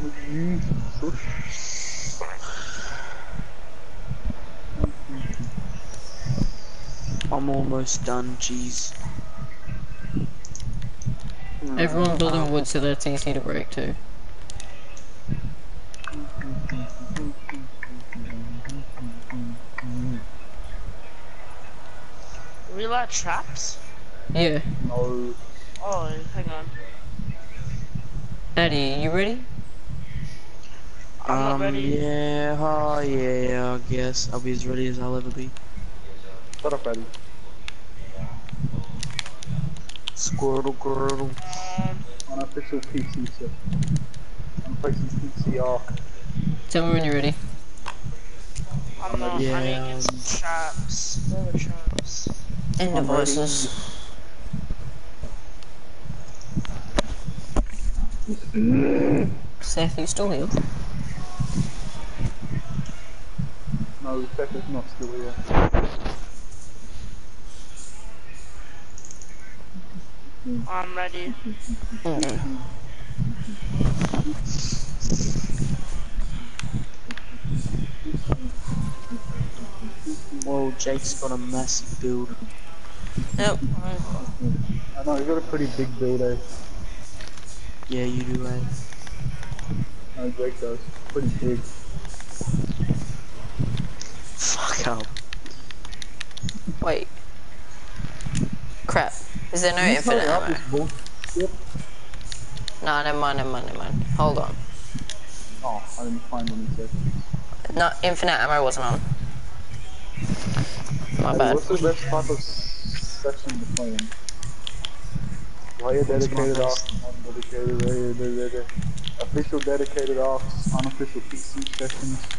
stealing. I'm almost done, jeez. Everyone building wood so that's easy to break too. We like traps? Yeah. No, Oh, hang on. Eddie, you ready? I'm not um, ready. yeah, oh, yeah, I guess. I'll be as ready as I'll ever be. Shut up, Eddie. Squirtle, girdle. Um, Unofficial PC set. I'm placing PC arc. Tell me when you're ready. I'm not. I need to Yeah. get some traps. Where are the traps? End I'm ready. devices. Seth, you still here? No, Seth is not still here. I'm ready. Okay. Whoa, Jake's got a massive build. Yep. I know, he's got a pretty big build, eh? Yeah, you do, eh? No, Jake does. Pretty big. Fuck up. Wait. Crap. Is there no Can you infinite ammo? this bullshit? No, never mind, never mind, never mind. Hold on. Oh, I didn't find any Seth. No, infinite ammo wasn't on. My Hey, bad. What's the best type of s- section to play in? Player dedicated my arcs, undedicated, player dedicated, official dedicated arcs, unofficial PC sessions.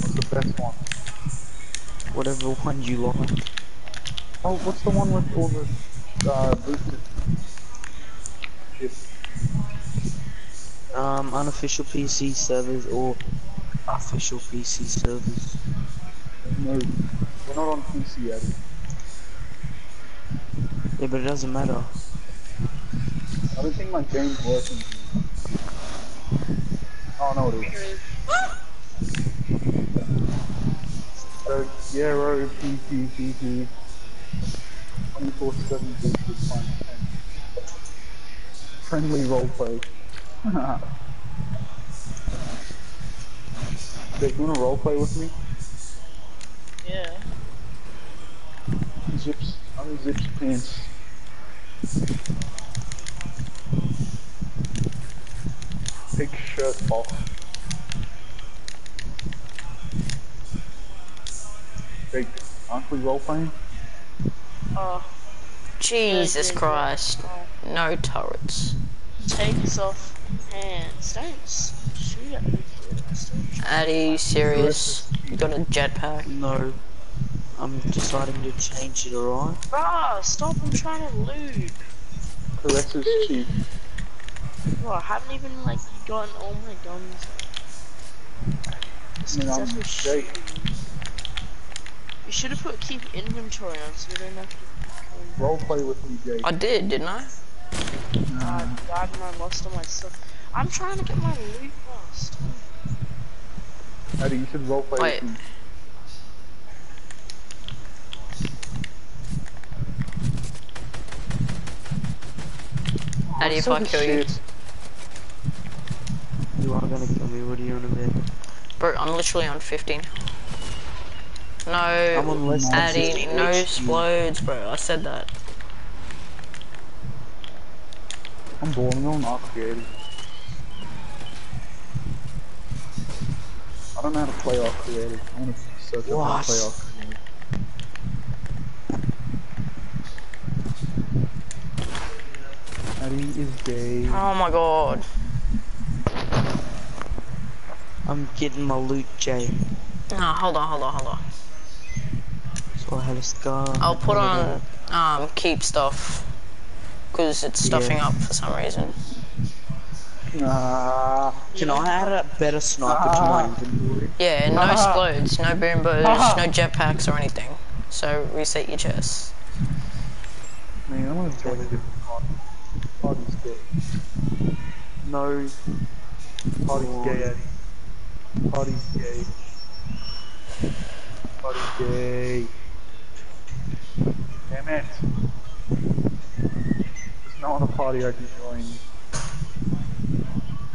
What's the best one? Whatever one you like. Oh, what's the one with all the uh, boosted? Um, unofficial PC servers or official PC servers. No, we're not on PC yet. Yeah, but it doesn't matter. I don't think my game's working. Oh no, it is. So, yeah, PC, PC. 24 7 boosted fine. Friendly roleplay. Jake, you wanna roleplay with me? Yeah. Zips, unzips pants. Take shirt off. Jake, aren't we role playing? Oh, Jesus Yeah, yeah, Christ. oh. No turrets. takes off hands. Don't shoot at me. kid. I still try- Addy, serious? You got a jetpack? No. I'm deciding to change it, alright? Bruh, stop! I'm trying to loot. Caresses cheap. Bro, I haven't even like gotten all my guns. It's I mean, I'm successful Jake. shooting. You should have put keep inventory on so we don't have to. Role play with me, Jake. I did, didn't I? God, God, and I lost all my stuff. I'm trying to get my loot lost. Eddie, you should role play Wait. with me. Addy, oh, if So I kill you. shit. You are gonna kill me, what are you on about? Bro, I'm literally on 15. No, Addy, no explodes, bro. I said that. I'm bored, I'm creative. I don't know how to play off creative. I want to search up how to play off creative. Eddie is gay. Oh my god. I'm getting my loot, Jay. No, hold on, hold on, hold on. So I have a scar. I'll put on um keep stuff because it's stuffing Yeah. up for some reason. Ah, Can I add a better sniper to my inventory? Yeah, no explodes, no boom bows, no jetpacks or anything. So reset your chest. man, I'm gonna different party. Party's gay. No. Party's gay. Party's gay. Party's gay. Damn it. It's not the party I can join.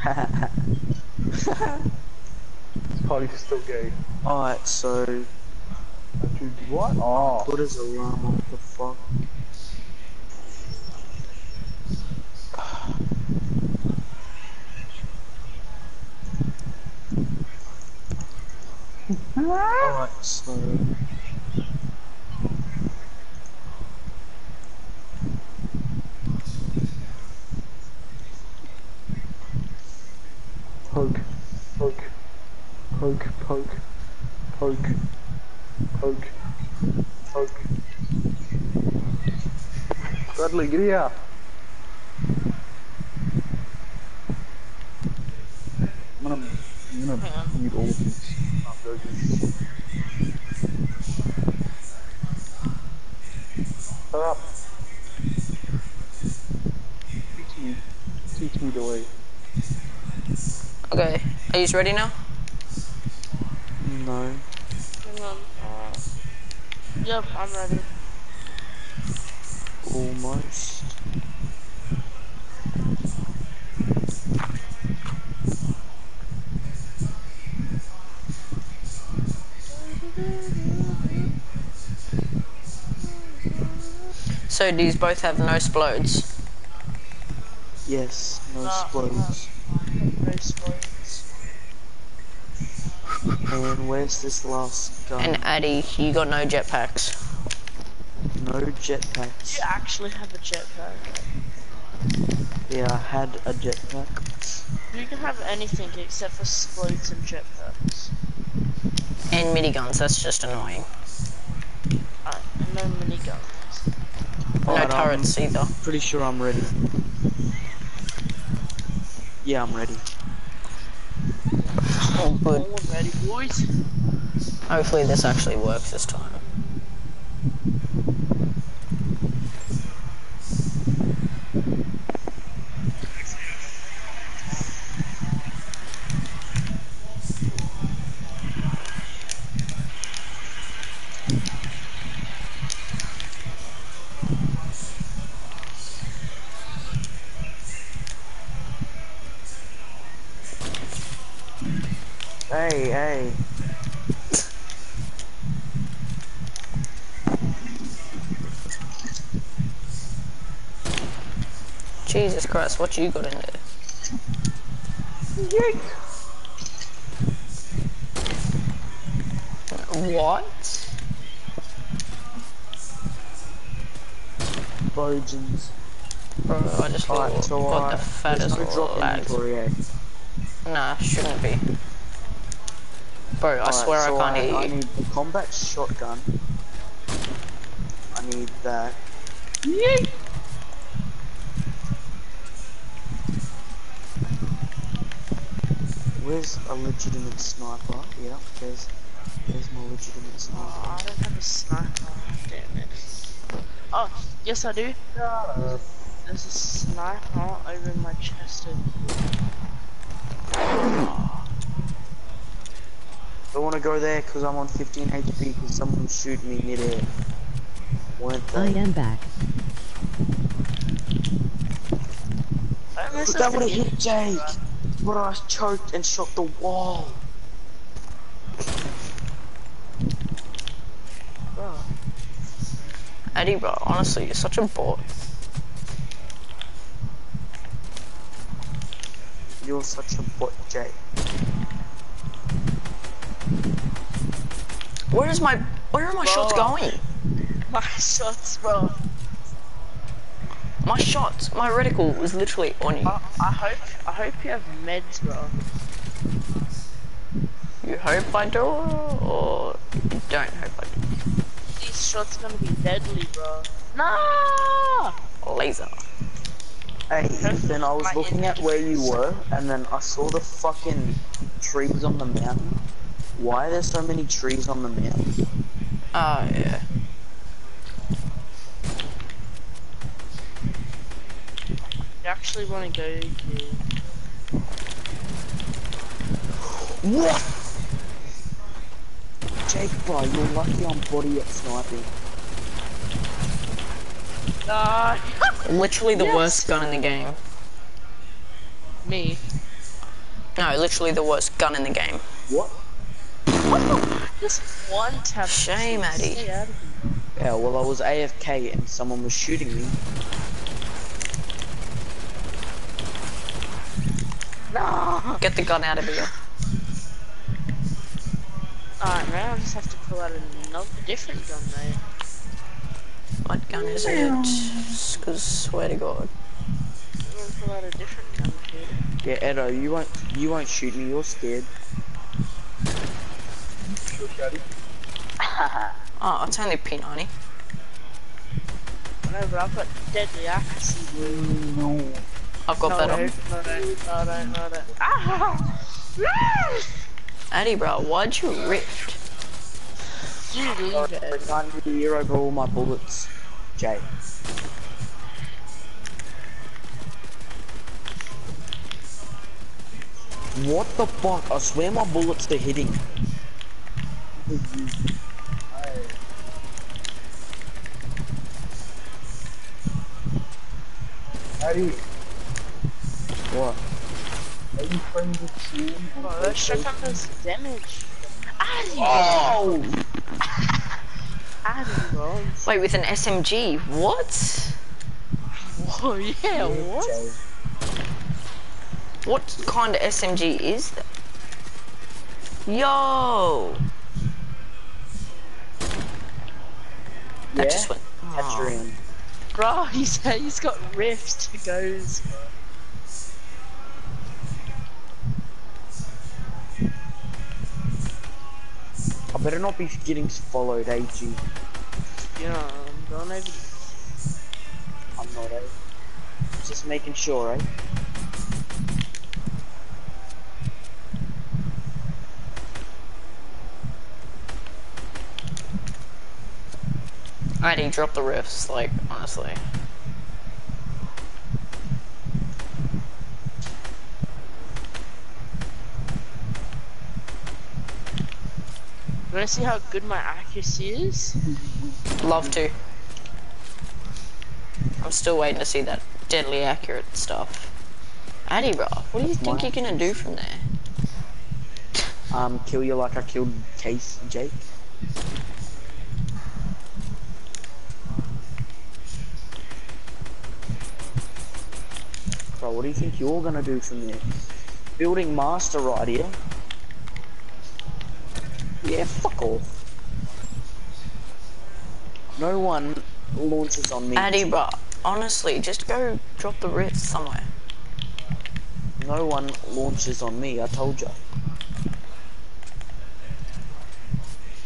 this party's still gay. Alright, so... Dude, what? Oh. What is a llama? What the fuck? Alright, so... Bradley, get here. I'm gonna, I'm gonna mute all of these. I'm joking. Shut up. Teach me, teach me the way. Okay, are you ready now? No. Hang on. Uh, yep, I'm ready. Almost. So these both have no splodes. Yes, no Uh, explodes. No spoilers. And where's this last gun? And Addy, you got no jetpacks. No Do jetpacks. you actually have a jetpack? Yeah, I had a jetpack. You can have anything except for explodes and jetpacks. And miniguns, that's just annoying. Uh, and no miniguns. No Alright, um, turrets either. Pretty sure I'm ready. Yeah, I'm ready. Oh, good. All ready, boys? Hopefully this actually works this time. Hey, hey. Jesus Christ, what you got in there? What? Bojans. Bro, I just got, Alright, so uh, the there's fattest no drop lags. Nah, shouldn't be. Bro, I swear so I can't I you. need the combat shotgun. I need that. Where's a legitimate sniper? Yeah, there's there's my legitimate Oh, sniper. I don't have a sniper. Damn it. Oh, yes I do. There's a sniper over my chest. Don't want to go there because I'm on 15 HP because someone was shooting me midair. Weren't I am back. But that would have hit Jake. But I choked and shot the wall. Bro, Eddie, bro, honestly, you're such a bot. You're such a bot, Jake. Where is my, where are my shots going? my shots, bro. My shots, my reticle was literally on you. I, I hope, I hope you have meds, bro. You hope I do, or you don't hope I do. These shots are gonna be deadly, bro. No! Laser. Hey, Ethan, I was looking at where you were, and then I saw the fucking trees on the mountain. Why are there so many trees on the mountain? Oh, ah, yeah. You actually wanna go here? What? Jake, bro, you're lucky I'm body at sniping. Nah, Literally the Yes. worst gun in the game. me. No, literally the worst gun in the game. What? Just one tap. Shame, Addy. Stay out of here. Yeah, well, I was AFK and someone was shooting me. Nah. Get the gun out of here. Alright, now I'll just have to pull out another different gun, mate. What gun is it? Because swear to God. I'm gonna pull out a different gun, kid. Yeah, Edo, you won't you won't shoot me. You're scared. Sure, Shaddy. Oh, it's only P90. No, but I've got deadly accuracy. No. I've got no, better. No, no, no, no, no, no. Ah! Addy, bro, why'd you rift? You leave Sorry, it. for 90 year over all my bullets. Jay. What the fuck? I swear my bullets are hitting. Harry, What? are you with Sam? on Bro, let's check out this damage. Addy, Oh! Addy, bro. Wait, with an SMG? What? Whoa, yeah, what? What kind of SMG is that? Yo! That Yeah? just went. Catch Oh. her. Bro, he's, he's got rift to goes. I better not be getting followed, AG. Yeah, I'm going over. I'm not, eh? Just making sure, eh? Addy, drop the rifts, like, honestly. You wanna see how good my accuracy is? Love to. I'm still waiting to see that deadly accurate stuff. Addy, bro, what do you think you're gonna do from there? Um, kill you like I killed Case Jake. Bro, what do you think you're gonna do from there? Building master right here. Yeah, fuck off. No one launches on me. Addy, bro, honestly, just go drop the rifts somewhere. No one launches on me, I told you.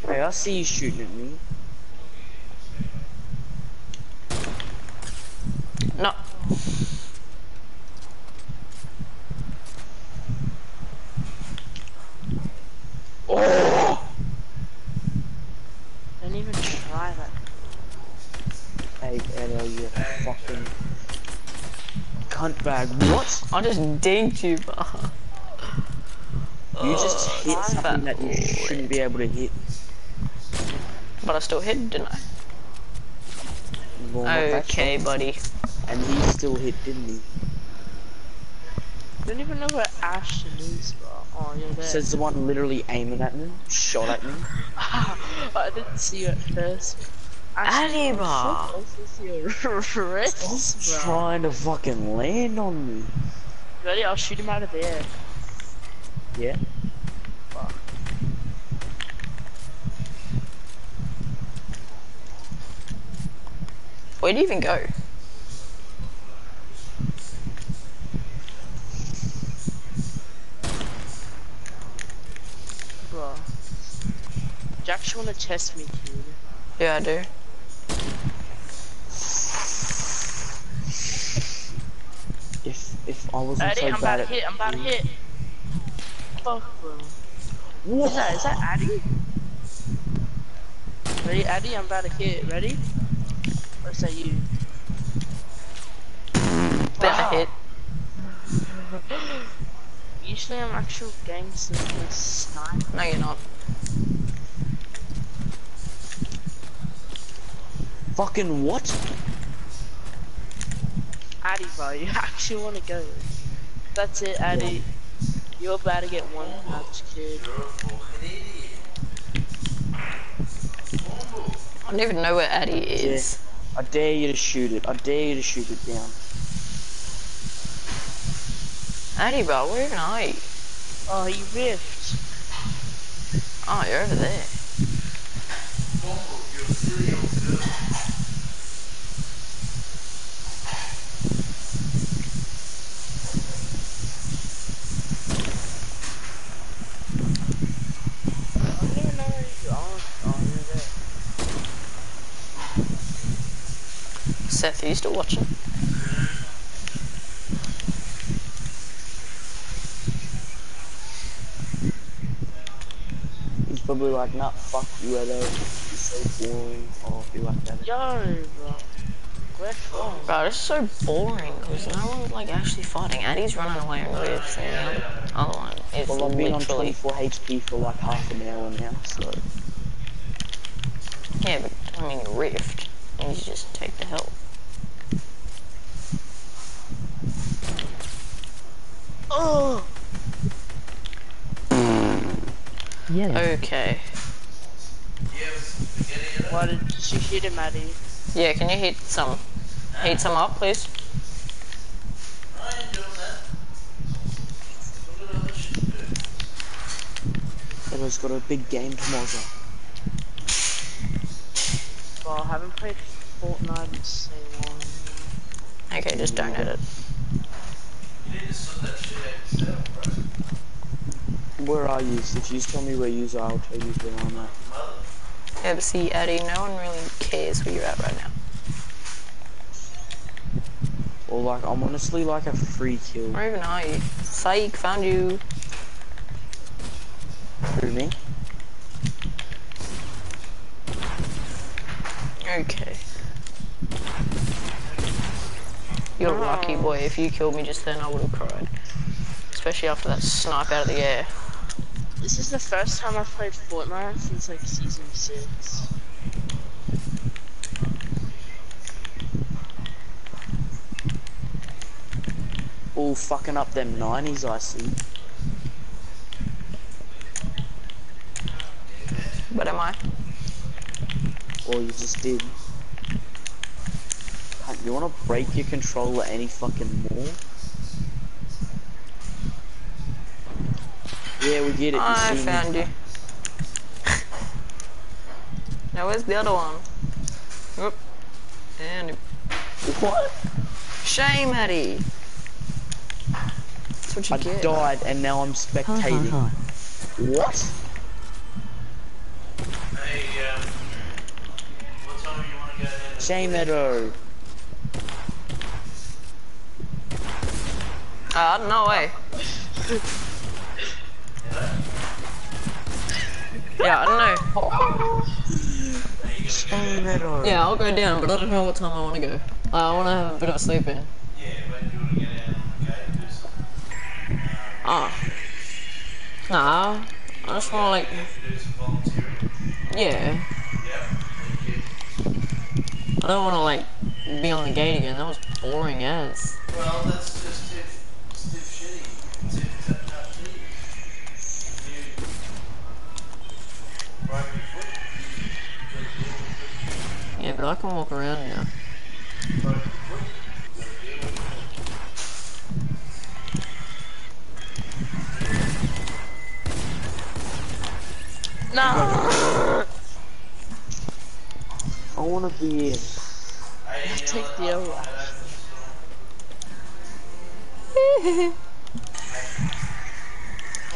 Hey, I see you shooting at me. No. Oh! Don't even try that. Hey, Edo, you fucking cunt bag. What? I just digged you, bro. You just oh, hit fat something that you shouldn't be able to hit. But I still hit, didn't I? Well, Okay, buddy. And he still hit, didn't he? I Don't even know where Ashton is, bro. Oh, you're there. Says the one literally aiming at me, shot at me. I didn't see you at first. Addy, bro. I see bro. Trying to fucking land on me. Ready? I'll shoot him out of there. Yeah. Where'd you even go? Bro. Do you actually want to test me, kid? Yeah, I do. If if I wasn't Addy, so I'm about bad to at hit. I'm about to hit. Fuck, bro. What's that? Is that Addy? Ready, Addy? I'm about to hit. Ready? Or is that you? That hit. Usually I'm actual gangster with a sniper. No, you're not. Fucking what? Addy, bro, you actually want to go. That's it, Addy. You're about to get one punch, kid. I don't even know where Addy is. I dare you to shoot it. I dare you to shoot it down. Addy, bro, where even are you? Oh, he riffed. Oh, you're over there. You're silly old girl. I don't even know where you are. Oh, you're there. Seth, are you still watching? He's probably like, nah, fuck you, Edo. You're so boring. Oh, or be like that. Yo, bro. Where from? Bro, it's so boring because no one's like actually fighting. Addy's running away and Rift, and the other one is Well, I've been on 24 HP for like half an hour now, so. Yeah, but I mean Rift. And you just take the help. Oh! Yes. Okay. Why did you hit him, Addy? Yeah, can you heat some? Heat some up, please. I ain't doing that. Look at all this shit to do. Edo's got a big game tomorrow. Well, I haven't played Fortnite in so long. Okay, just don't edit. You need to sort that shit out yourself, bro. Where are you? If you tell me where you are, I'll tell you where I'm at. Mother. Yeah, but see, Addy, no one really cares where you're at right now. Or like, I'm honestly like a free kill. Where even are you? Psych, found you. Through me? Okay. You're a lucky boy. If you killed me just then, I would have cried. Especially after that snipe out of the air. This is the first time I've played Fortnite since like season 6. All fucking up them 90s, I see. But am I? Or you just did. Cunt, You wanna break your controller any fucking more? Yeah, we get it. You I see me. found you. now where's the other one? Oop. And What? shame, Addy. That's what you I get. died and now I'm Ha ha spectating. ha. What? Hey, um, what time do you want to go down Shame Edo. Uh, no way. yeah, I don't know. Edo. Yeah, I'll go down, but I don't know what time I want to go. I want to have a bit of a sleep in. Yeah, when you want to get out? Ah. Nah. I just want to like, yeah. I don't want to like be on the gate again. That was boring as. Well, that's just stiff, stiff shitty. Stiff tap tap shitty. You broke your foot. You gotta deal with Yeah, but I can walk around now. it. Broke your foot. You gotta deal with it. No! I wanna be in. Know Take the L. I-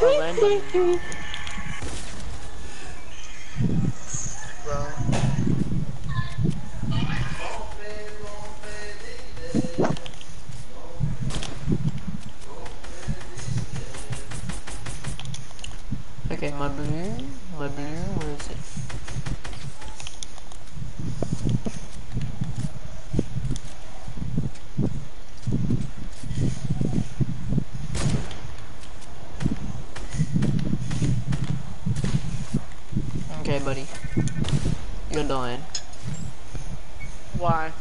I- I landed. Bro. Okay, my blue, my blue, where is it? Okay, buddy. You're dying. Why?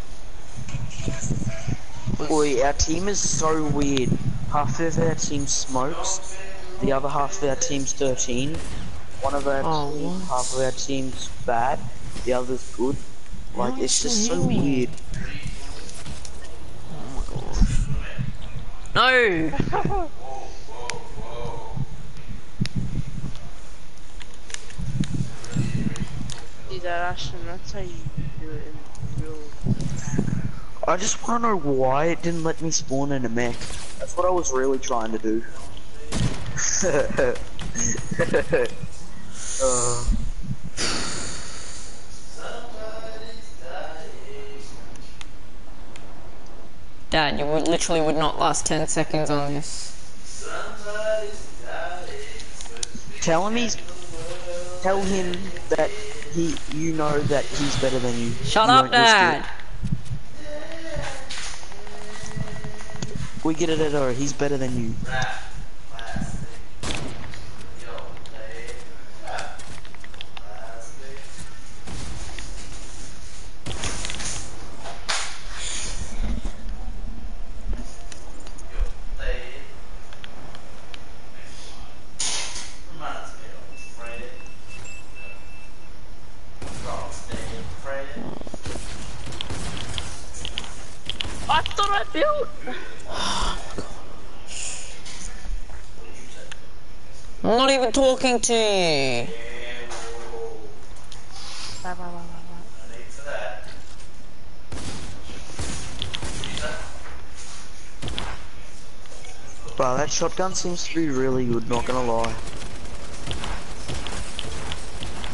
Boy, our team is so weird. Half of our team smokes, the other half of our team's 13. One of our Oh, team, what? half of our team's bad, the other's good. Like, Why it's just so me? weird. Oh my gosh. No! that, Ashton. That's how you do it in real. I just want to know why it didn't let me spawn in a mech. That's what I was really trying to do. uh, Dad, you would literally would not last 10 seconds on this. tell him he's. Tell him that he, you know that he's better than you. Shut You up, won't risk it. Dad! We get it, Edo. Uh, he's better than you. I thought I built. I'm talking to you. Bye, bye, bye, bye, bye. Wow, that shotgun seems to be really good, not gonna lie.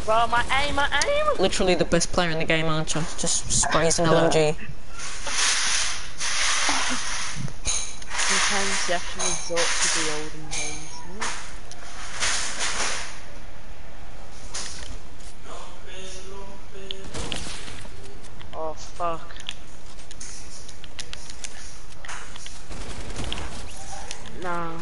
Bro, my aim, my aim. Literally the best player in the game, aren't you? Just sprays an LMG. Sometimes you have to resort to the olden days. right? Oh fuck. Nah.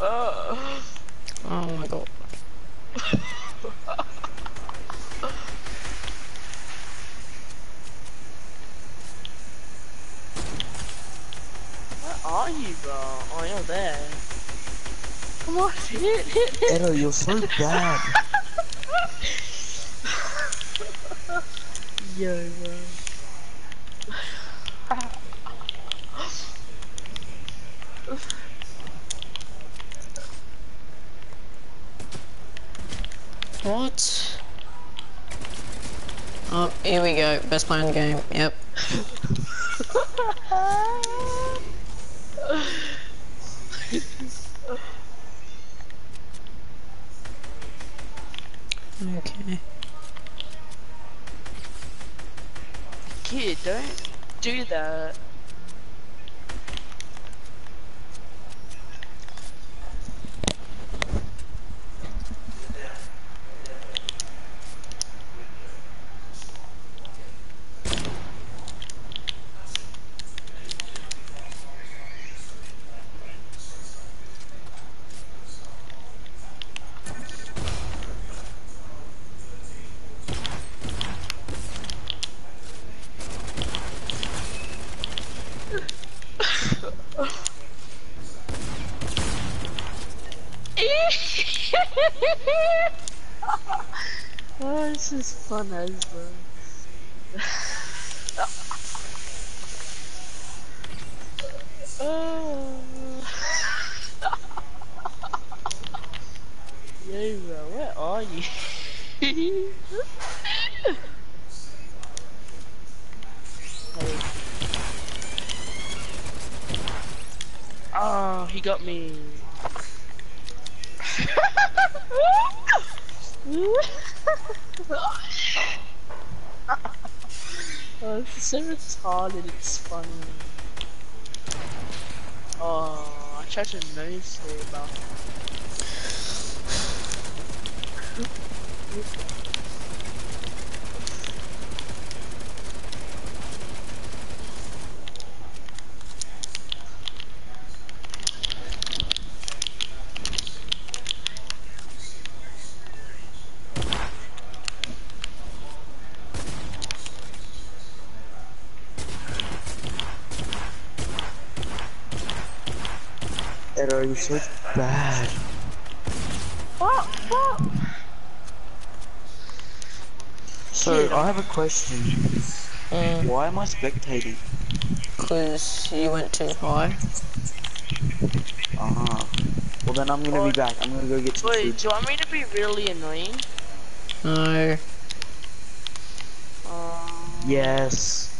Uh, Oh my god. where are you, bro? Oh, you're there. Come on, hit, hit, hit. Edo, you're so bad. Yo, bro. What? Oh, here we go. Best player in the game. Yep. Kid, don't do that. oh, this is fun as bro. oh. Yo, bro, where are you? hey. Oh, he got me. oh, it's so retarded, it's funny. I tried to nose about So bad. What? What? So, Kid. I have a question. Mm, Why am I spectating? cause you went too high. Ah. Well, then I'm gonna Or- be back. I'm gonna go get some Wait, food. do you want me to be really annoying? No. Um, Yes.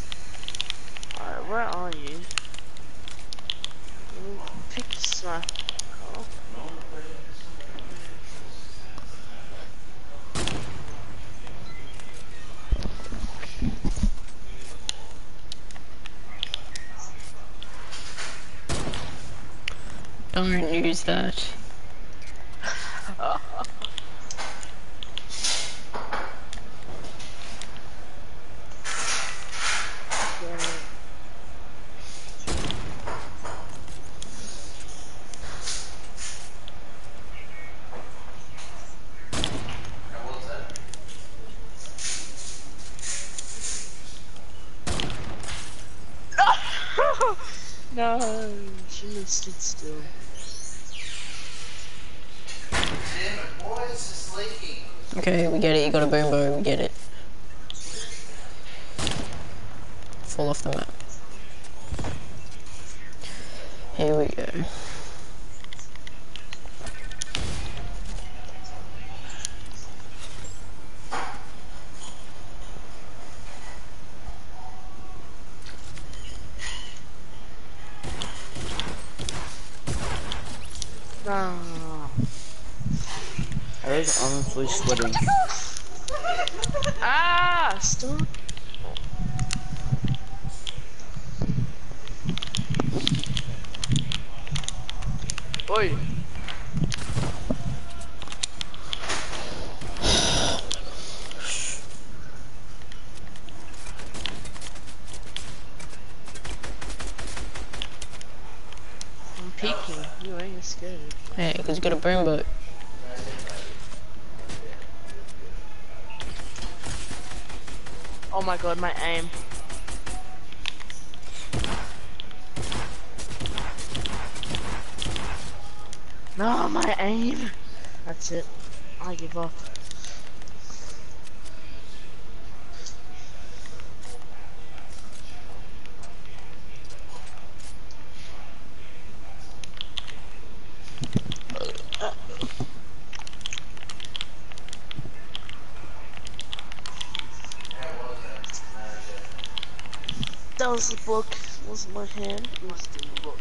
Alright, where are you? Mm, Pick the smack. Oh. Don't use that. Yeah. no, she missed it still. Damn it, boys, it's leaking. Okay, we get it. You got a boom bow. We get it. Fall off the map. Here we go. No. I honestly sweating. Ah, stop. Oi. I'm peeking. You ain't scared. Hey, because you got a boom bow. Oh my god, my aim. No, my aim. That's it. I give up. Was the book. Wasn't my hand. It was the book.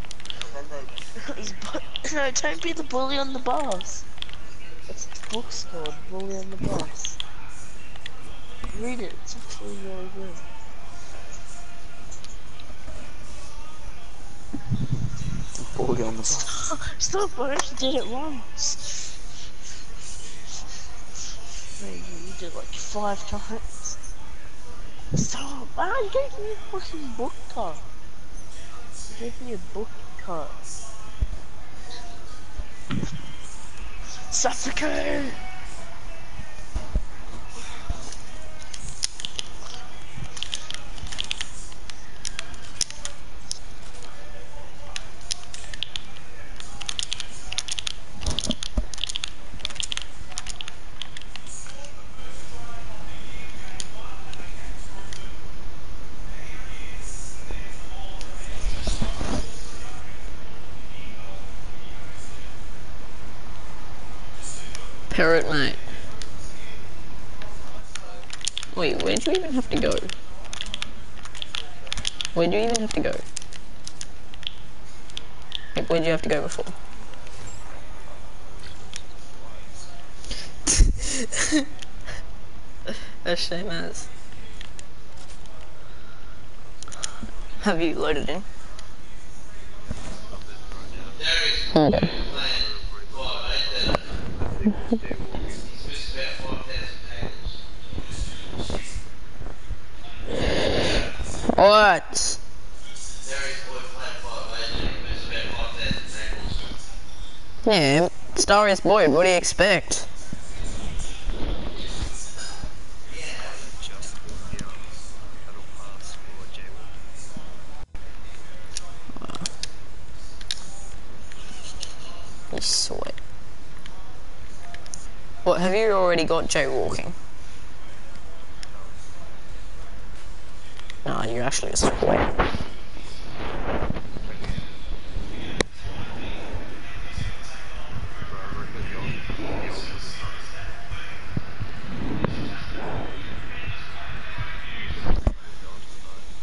It was bu- no, don't be the bully on the bus. What the book's called. Bully on the bus. Read it. It's actually really good. Bully on the bus. Stop! I already did it once. No, you you did like five times. Stop! Ah, you gave me a fucking book cut. Give me a book cut. Suffocate! Parrot mate. Wait, where'd you even have to go? Where'd you even have to go? Like, where'd you have to go before? A shame as. Have you loaded in? Okay. What? Yeah, Star is Boyd, what do you expect? Sweet. What, have you already got jaywalking? Nah, you're actually a sweat.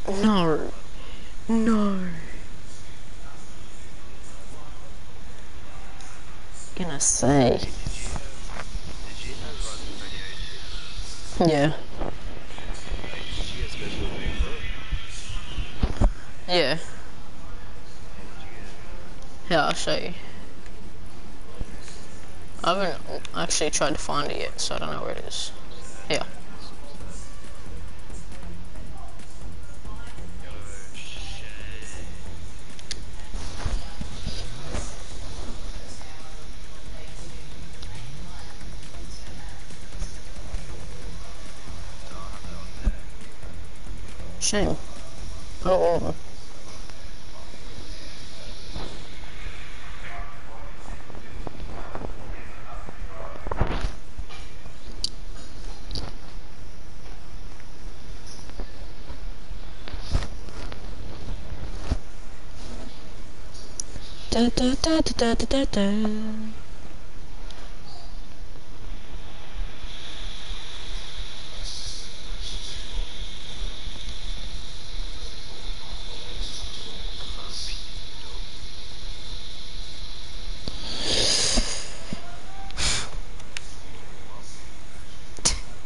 No. No. Gonna say. Did you have like radio? Yeah. Did you guys go to a big book? Yeah. You. I haven't actually tried to find it yet, so I don't know where it is. Oh. Shame. Oh, all of them. Da da da da da da da.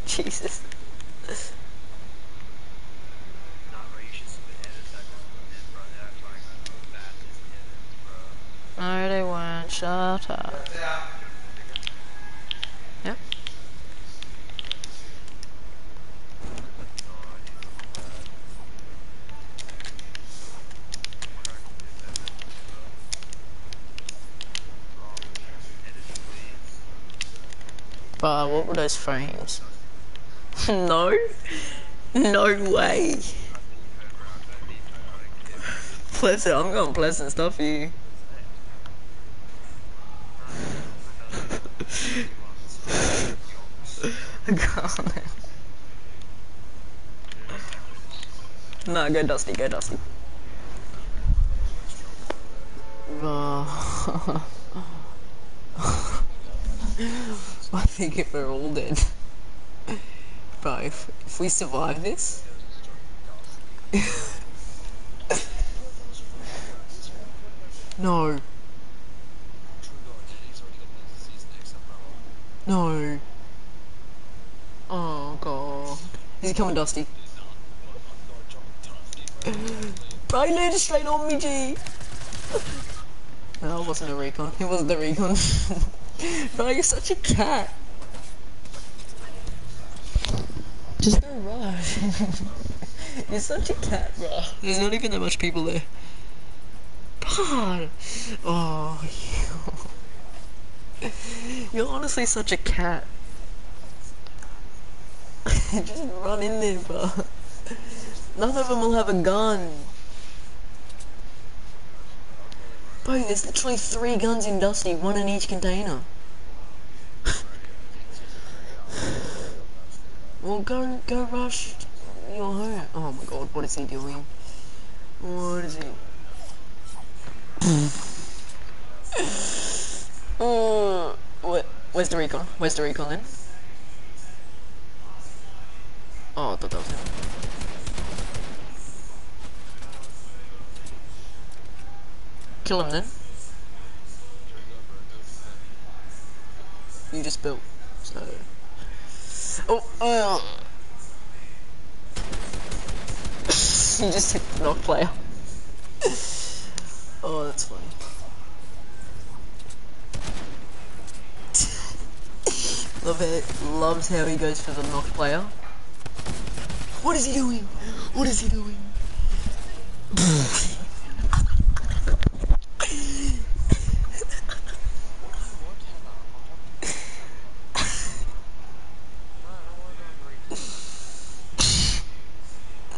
Jesus. Nah, bro, you should submit edits that doesn't bro. They act like Baptist edits, bro. No, they weren't. Shut up. Yep. But what were those frames? no. No way. Pleasant. I'm going pleasant stuff for you. I can't. No, go Dusty, go Dusty. Oh. I think if we're all dead. Bro, if, if we survive this. no. No. Oh god. Is he coming, Dusty? Bro, he landed straight on me, G. No, wasn't a recon. It wasn't the recon. Bro, you're such a cat. Just no rush. you're such a cat, bro. There's not even that much people there. God. Oh, you. You're honestly such a cat. Just run in there, bro. None of them will have a gun. Bro, there's literally three guns in Dusty, one in each container. Go, go rush your home. Oh my god, what is he doing? What is he? Mm, oh, what? Where's the recon? Where's the recon then? Oh, I thought that was him. Kill him then. You just built, so. Oh, oh. you just hit the knock player. oh, that's funny. Love it. Loves how he goes for the knock player. What is he doing? What is he doing?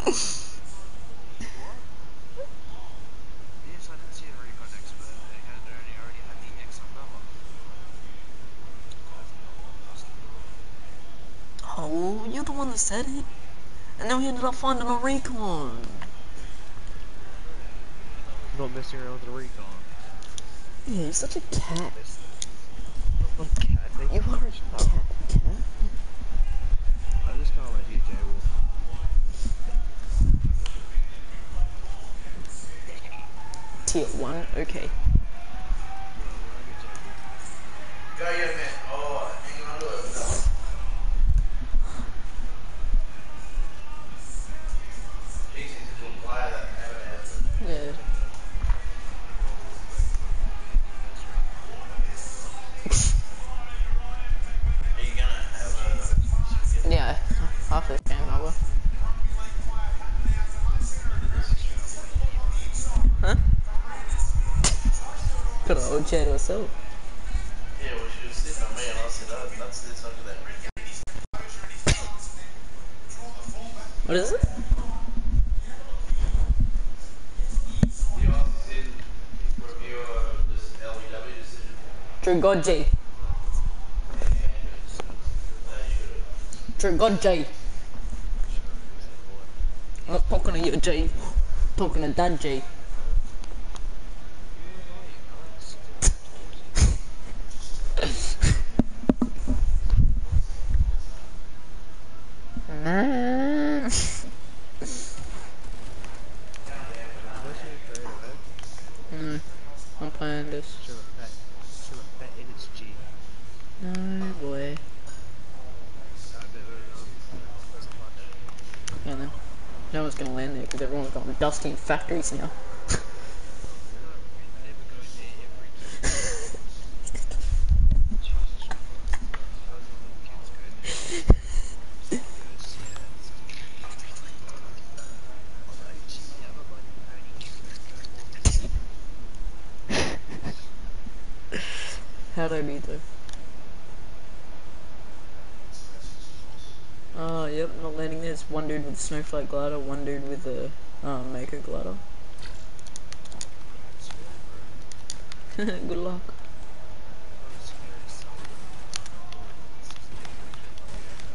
Yes, I didn't see a recon expert. They had already, already had the X on number. have said it. And then we ended up finding a recon. Not messing around with the recon. Yeah, you're such a cat. I'm a cat. You are a cat. cat. I just can't let you jaywalk. Tier 1, okay. Go, yeah, man. God J. True God J. I'm not talking to you, J. talking to Dad J. Man. What's your third event? Mm, I'm playing this. Show a fat, show a fat in its G. No boy. Yeah, then. No one's gonna land there because in factories now. How'd I beat though? Ah, oh, yep, not landing there. It's one dude with a snowflake glider, one dude with a um, Mako glider. Good luck.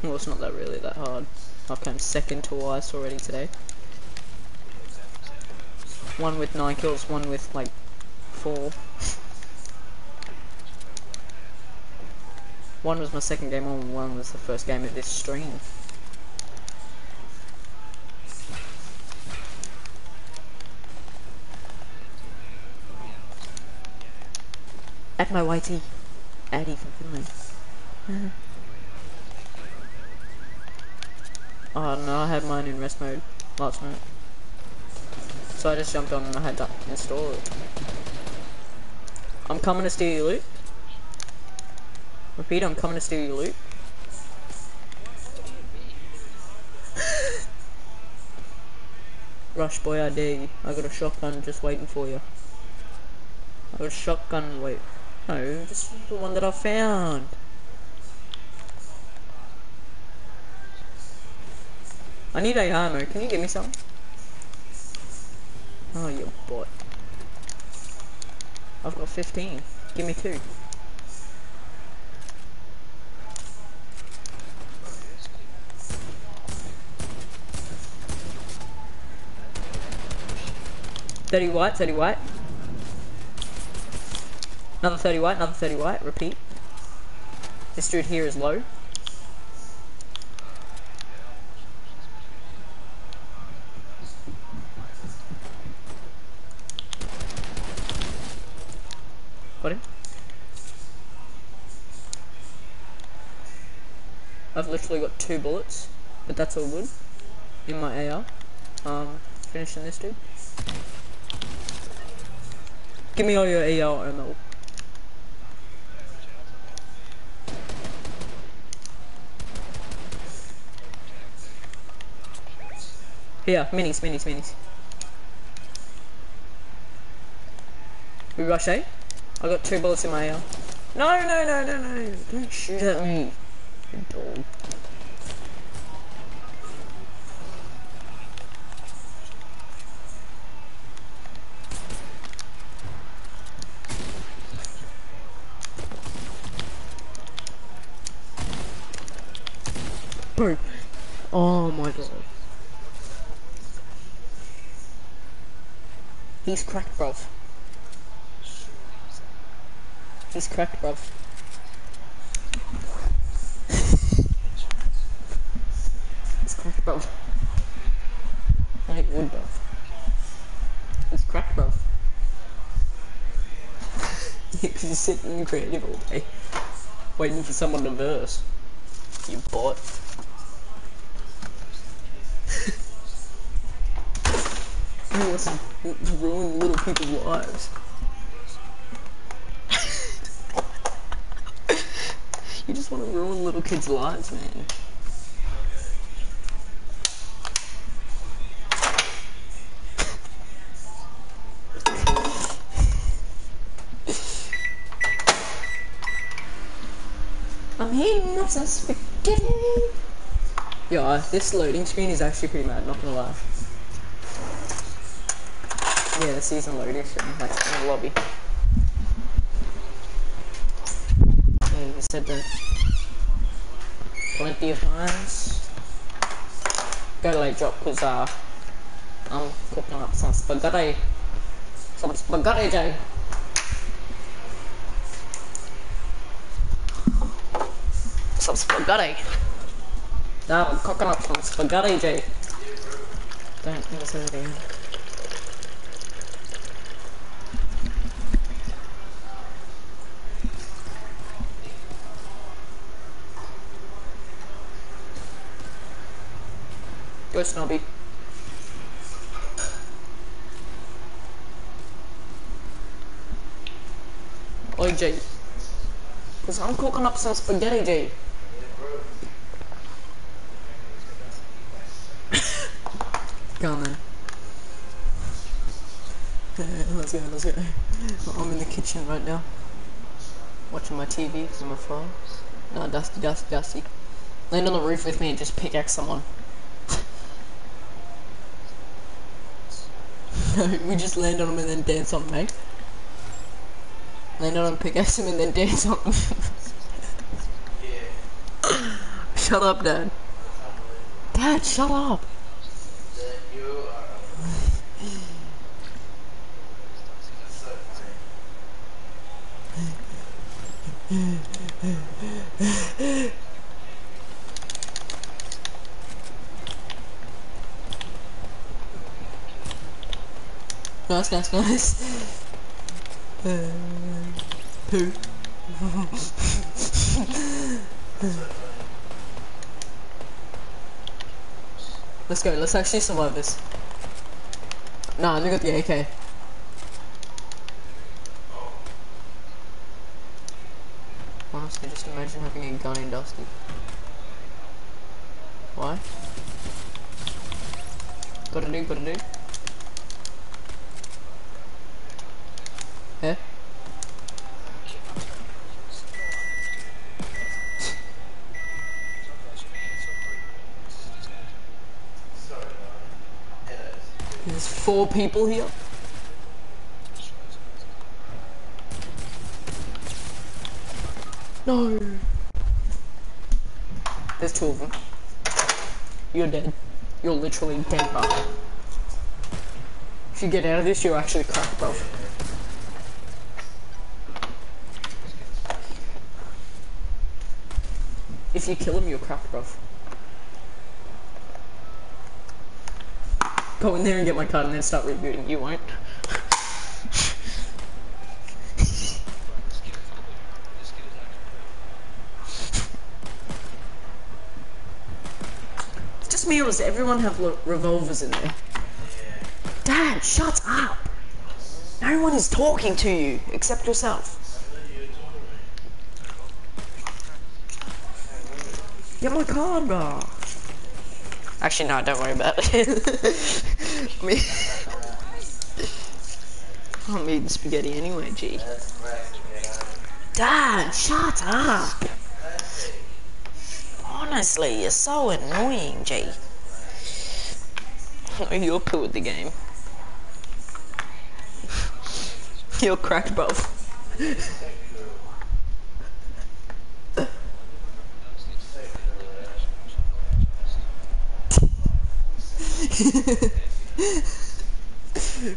Well, it's not that really that hard. I've come second twice already today. One with nine kills, one with like four. One was my second game on, one was the first game of this stream. At my YT. Addy from Finland. oh no, I had mine in rest mode last night. So I just jumped on and I had to install it. I'm coming to steal your loot. Repeat, I'm coming to steal your loot. Rush boy, I dare you. I got a shotgun just waiting for you. I got a shotgun wait. No, this is the one that I found. I need a ammo. Can you give me some? Oh, you bot. I've got 15. Give me two. Thirty white, thirty white. Another thirty white, another thirty white. Repeat. This dude here is low. Got him. I've literally got two bullets, but that's all good. In my AR. Um, finishing this dude. Give me all your AR ammo. Here, minis, minis, minis. We rush A? I got two bullets in my AR. No, no, no, no, no. Don't shoot at me. Dog. He's cracked, bruv. He's cracked, bruv. He's cracked, bruv. I would, bruv. He's cracked, bruv. Because he's sitting in creative all day, waiting for someone to verse. You bot. He wants to ruin little people's lives. you just want to ruin little kids' lives, man. I'm eating up some spaghetti. Yeah, this loading screen is actually pretty mad, not gonna lie. Yeah, the season loading screen, like in the lobby. Yeah, you said that plenty of times. Go like drop because uh, I'm cooking up some spaghetti. Some spaghetti, Jay. Some spaghetti. Nah, I'm cooking up some spaghetti, Jay. Don't ever say that Snobby. Oi, Jay. Cause I'm cooking up some spaghetti, Jay. On let's go, let's go. I'm in the kitchen right now. Watching my TV because of my phone. No, Dusty, Dusty, Dusty. Land on the roof with me and just pickaxe someone. we just land on him and then dance on him, mate. Land on him, pickaxe him, and then dance on him. shut up, Dad. Dad, shut up. Nice, nice, nice. Uh, poo. let's go, let's actually survive this. Nah, I got the AK. Honestly, just imagine having a gun in Dusty. Why? Gotta do, gotta do. Eh? There's four people here. No. There's two of them. You're dead. You're literally dead, bro. If you get out of this, you're actually cracked, bro. If you kill him, you're cracked, bro. Go in there and get my card and then start rebooting. You won't. Just me or does everyone have revolvers in there? Dad, shut up! No one is talking to you except yourself. Get my card, bro. Actually, no, don't worry about it. Me. I'm eating spaghetti anyway, G. Dad, shut up. Honestly, you're so annoying, G. You're poo at the game. You're cracked, bro.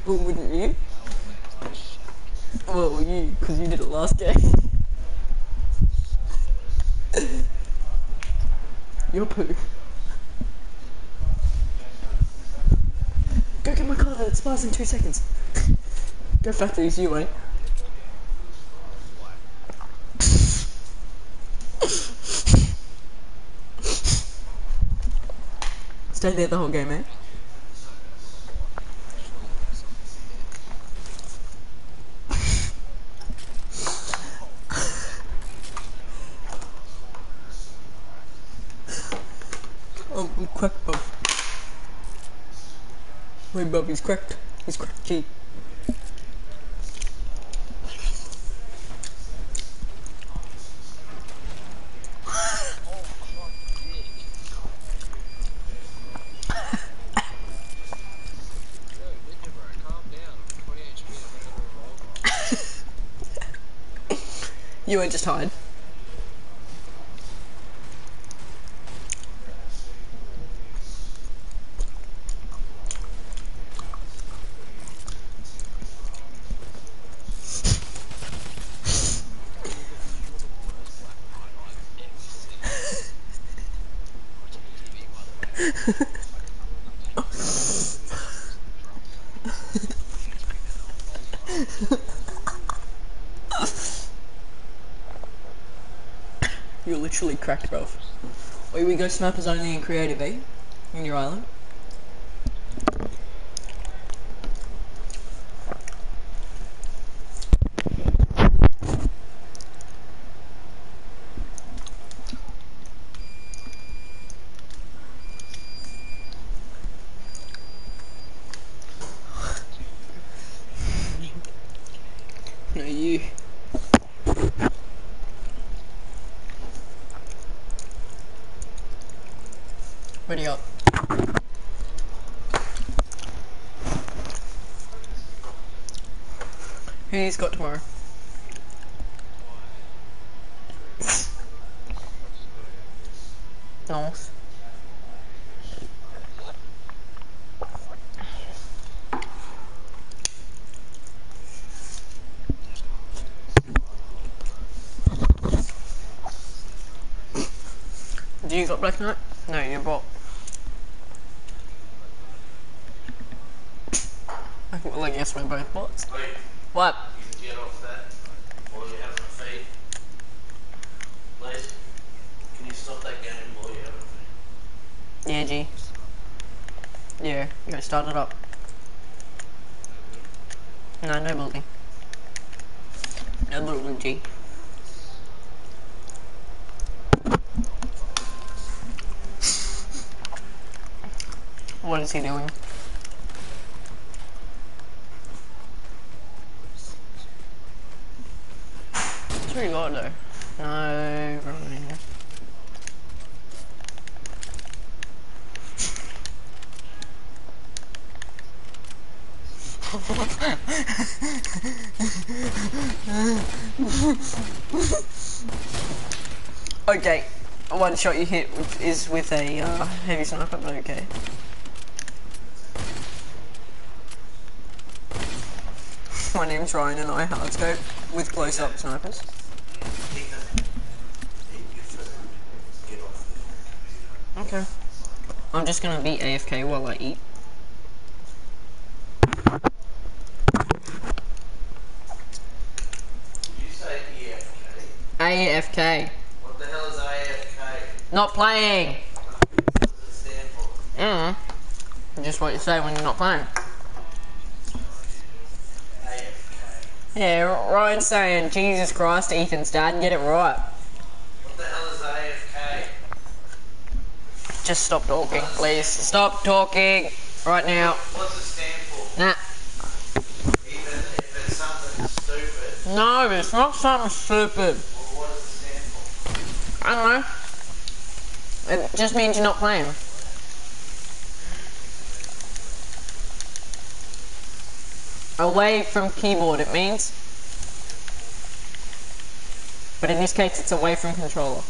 well, wouldn't you? Well, you, because you did it last game. Your poo. Go get my card, it expires in two seconds. Go factories, you ain't. Stay there the whole game, eh? Oh, I'm cracked, Bob. Wait, Bob, he's cracked. He's cracked, G. You ain't just literally cracked, bro. Wait, we go snipers only in creative, eh? In your island? No, you. What do you got? Who's got tomorrow? North. You got Black Knight? No, you bought. I think, well, I guess we're both bots. Wait, What? you can get off that while you're having a feed. Please, can you stop that game while you're having a feed? Yeah, G. Yeah, you gotta start it up. No, no building. No building, G. What is he doing? It's pretty good though. No, running. okay, one shot you hit is with a uh, heavy sniper, but okay. My name's Ryan and I hardscope with close-up snipers. Okay. I'm just gonna be AFK while I eat. AFK. What the hell is AFK? Not playing! Mm. Just what you say when you're not playing. Yeah, Ryan's saying, Jesus Christ, Ethan's dad, get it right. What the hell is AFK? Just stop talking, please. Stop talking right now. What's it stand for? Nah. Even if it's something stupid, No, it's not something stupid. well, what does it stand for? I don't know. It just means you're not playing. Away from keyboard, it means. But in this case, it's away from controller.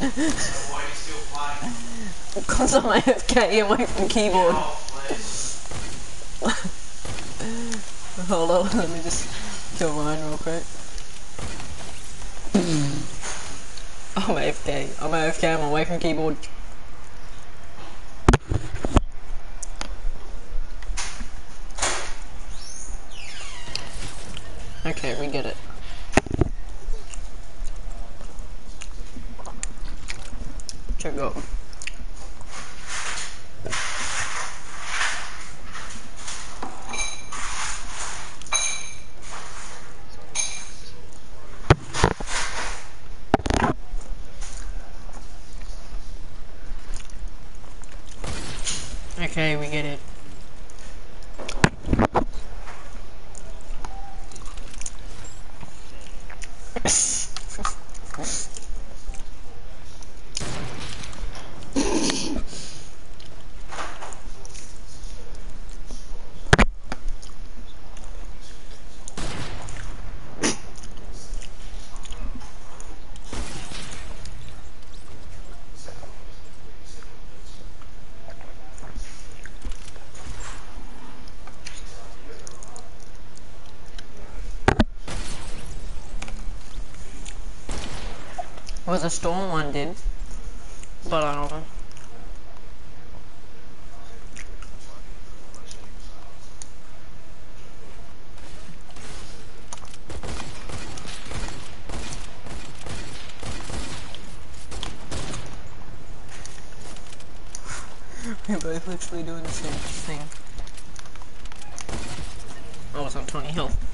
why are you still playing? Because I'm AFK away from keyboard. Oh. Hold on, let me just kill mine real quick. I'm AFK. I'm AFK, I'm away from keyboard. Okay, we get it. Check out. Okay, we get it. Well, the storm one did, but I don't know. We're both literally doing the same thing. Oh, it's on 20 health.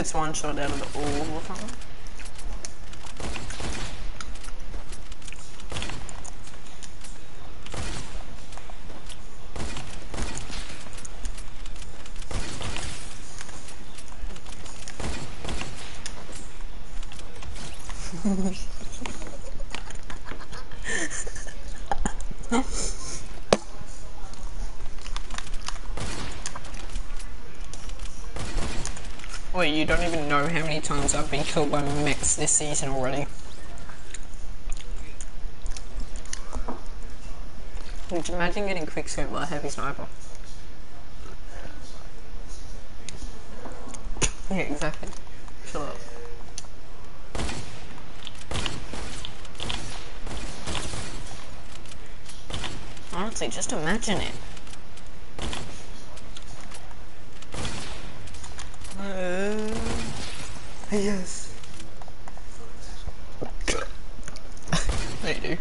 Hits one shot out of the orb or something. Wait, you don't even know how many times I've been killed by mechs this season already. Imagine getting quickscope by a heavy sniper? Yeah, exactly. Shut. Honestly, just imagine it. Yes. they do.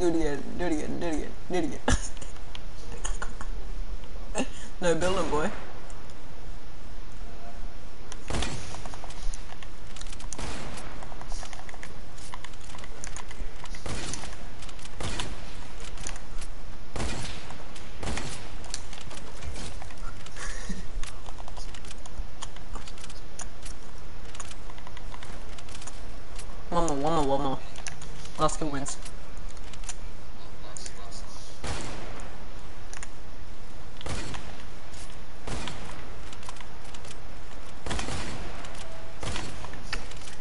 Do it again, do it again, do it again, do it again. no, build it, boy. Oh, one more. Last kill wins.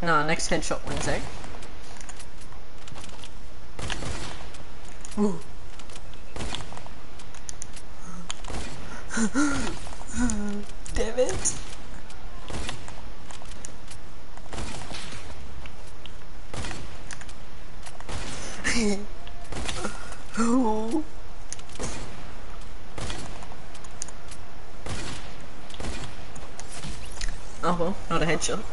Nah, next headshot eh? Ooh. Damn it. oh. Oh well, not a headshot.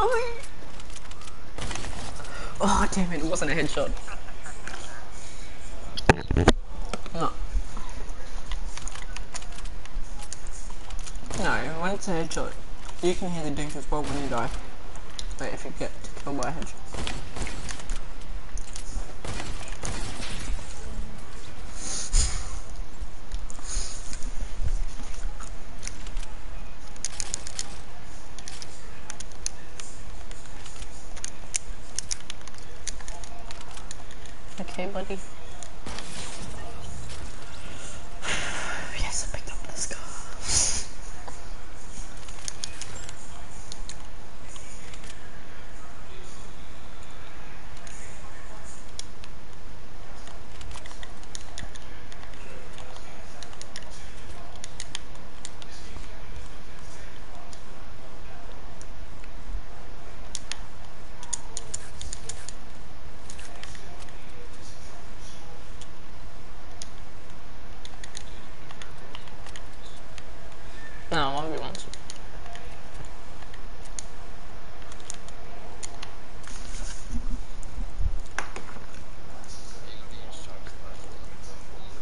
Oh, oh damn it, it wasn't a headshot. No. No, when it's a headshot, you can hear the dink as well when you die. Wait, if you get killed by a headshot. Okay, buddy. yes, I picked up this car. No, one v ones.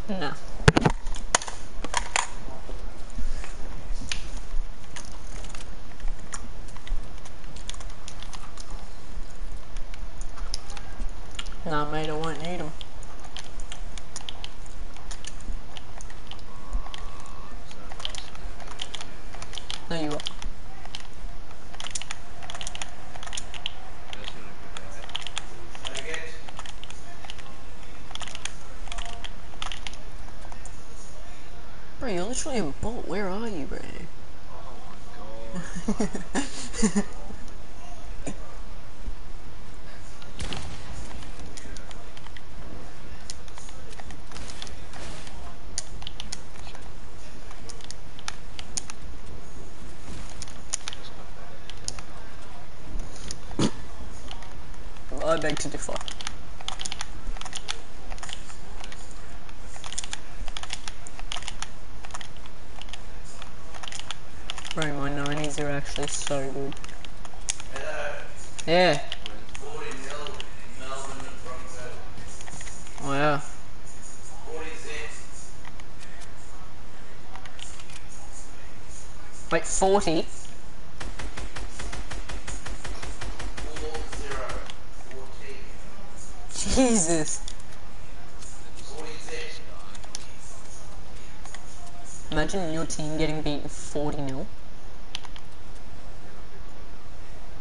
No. Nah, mate, I won't need them. No, you are. Bot. Where are you, bro? I beg to differ. Bro, my 90s so good. Yeah. Oh yeah. Wait, 40? Jesus. Imagine your team getting beaten 40 0.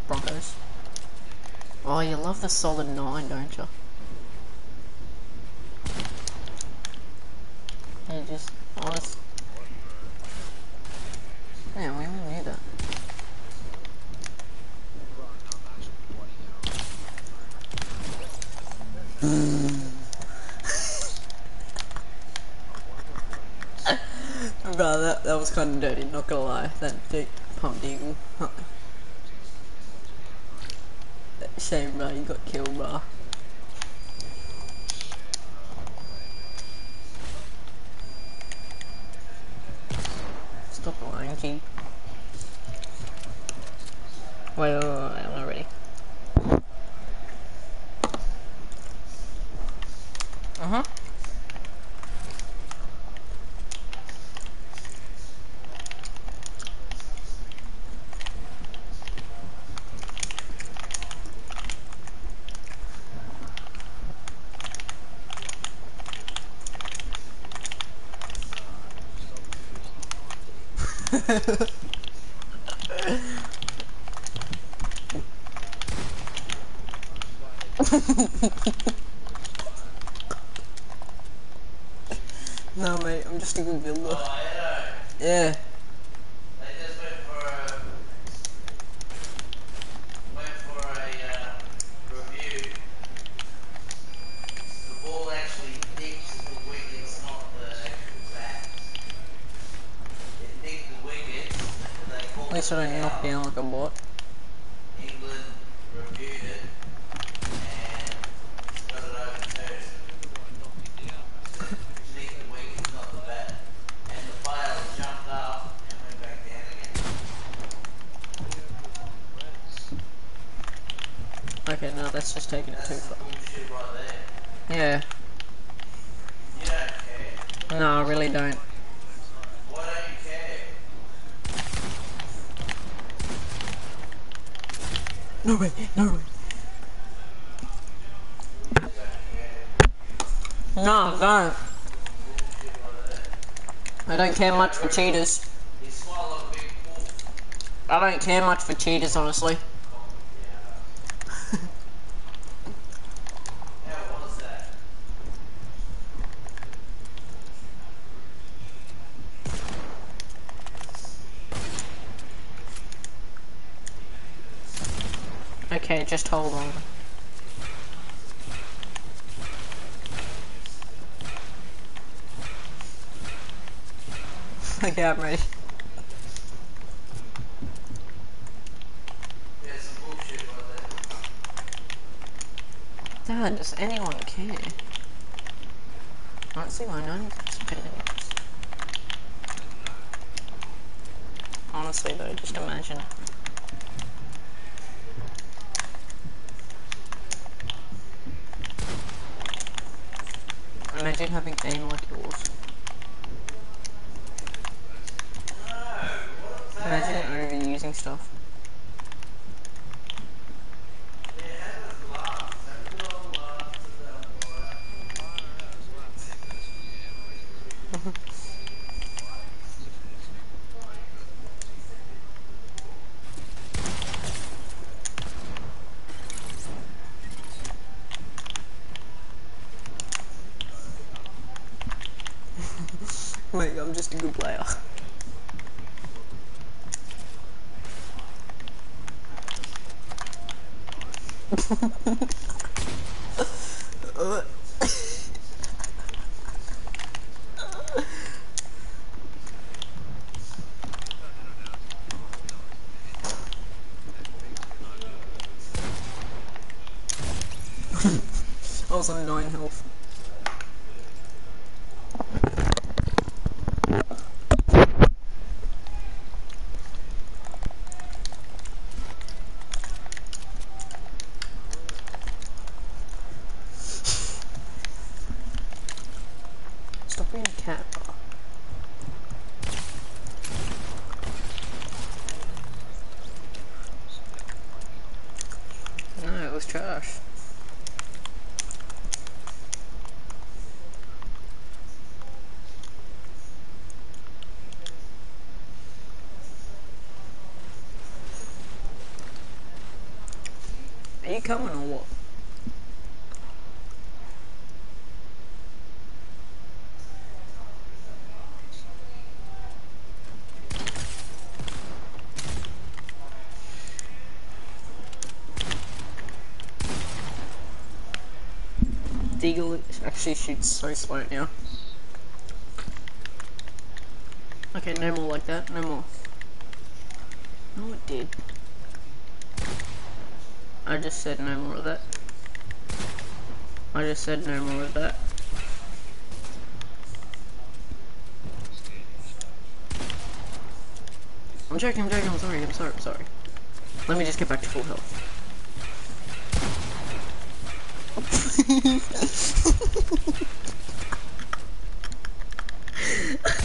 Broncos. Oh, you love the solid 9, don't? You just, honest. Yeah, we all knew that. Bro, that, that was kind of dirty, not gonna lie. That big pumped eagle. Huh. Shame, bro, you got killed, bro. Uh huh. no, mate, I'm just a good builder. Oh, yeah. Yeah. They just went for a went for a uh, review. The ball actually nicked the wickets, not the actual bat. It nicked the wickets, and they called At least Down like a bot. England reviewed it and got it overturned. Nicked the wickets, not the bat. And the player jumped up and went back down again. Okay, no, that's just taking it too That's far. bullshit right there. Yeah. You don't care. No, I really don't. Why don't you care? No way, no way. No, I don't. I don't care much for cheaters. I don't care much for cheaters, honestly. How was that? Okay, just hold on. Okay, I'm 2009 health. Coming or what? Deagle actually shoots so slow now. Okay, no more like that, no more. No, it did. I just said no more of that. I just said no more of that. I'm joking, I'm joking, I'm sorry, I'm sorry, I'm sorry. Let me just get back to full health.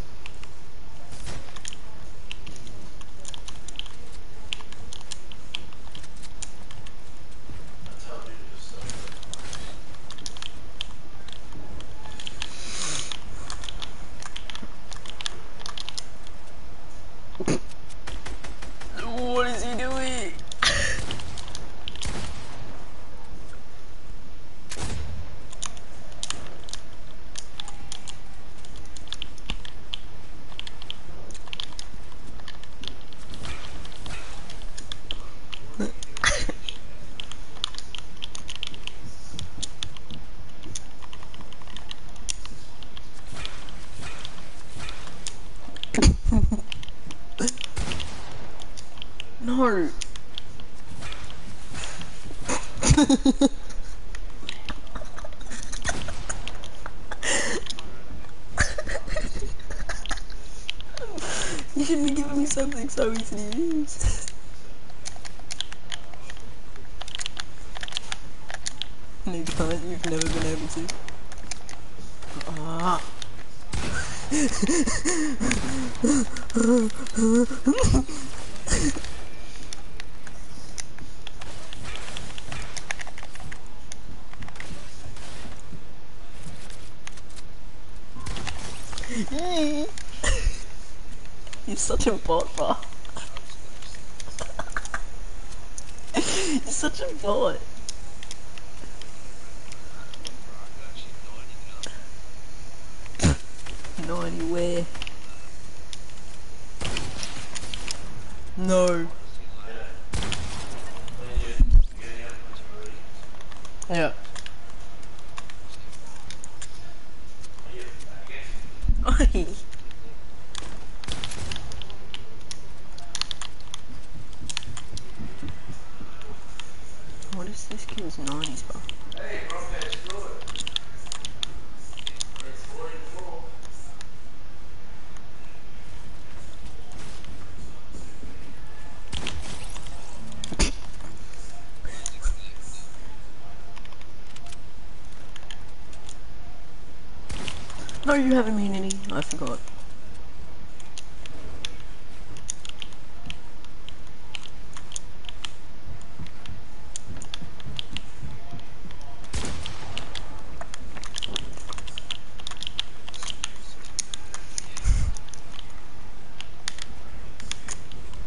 you have immunity? I forgot.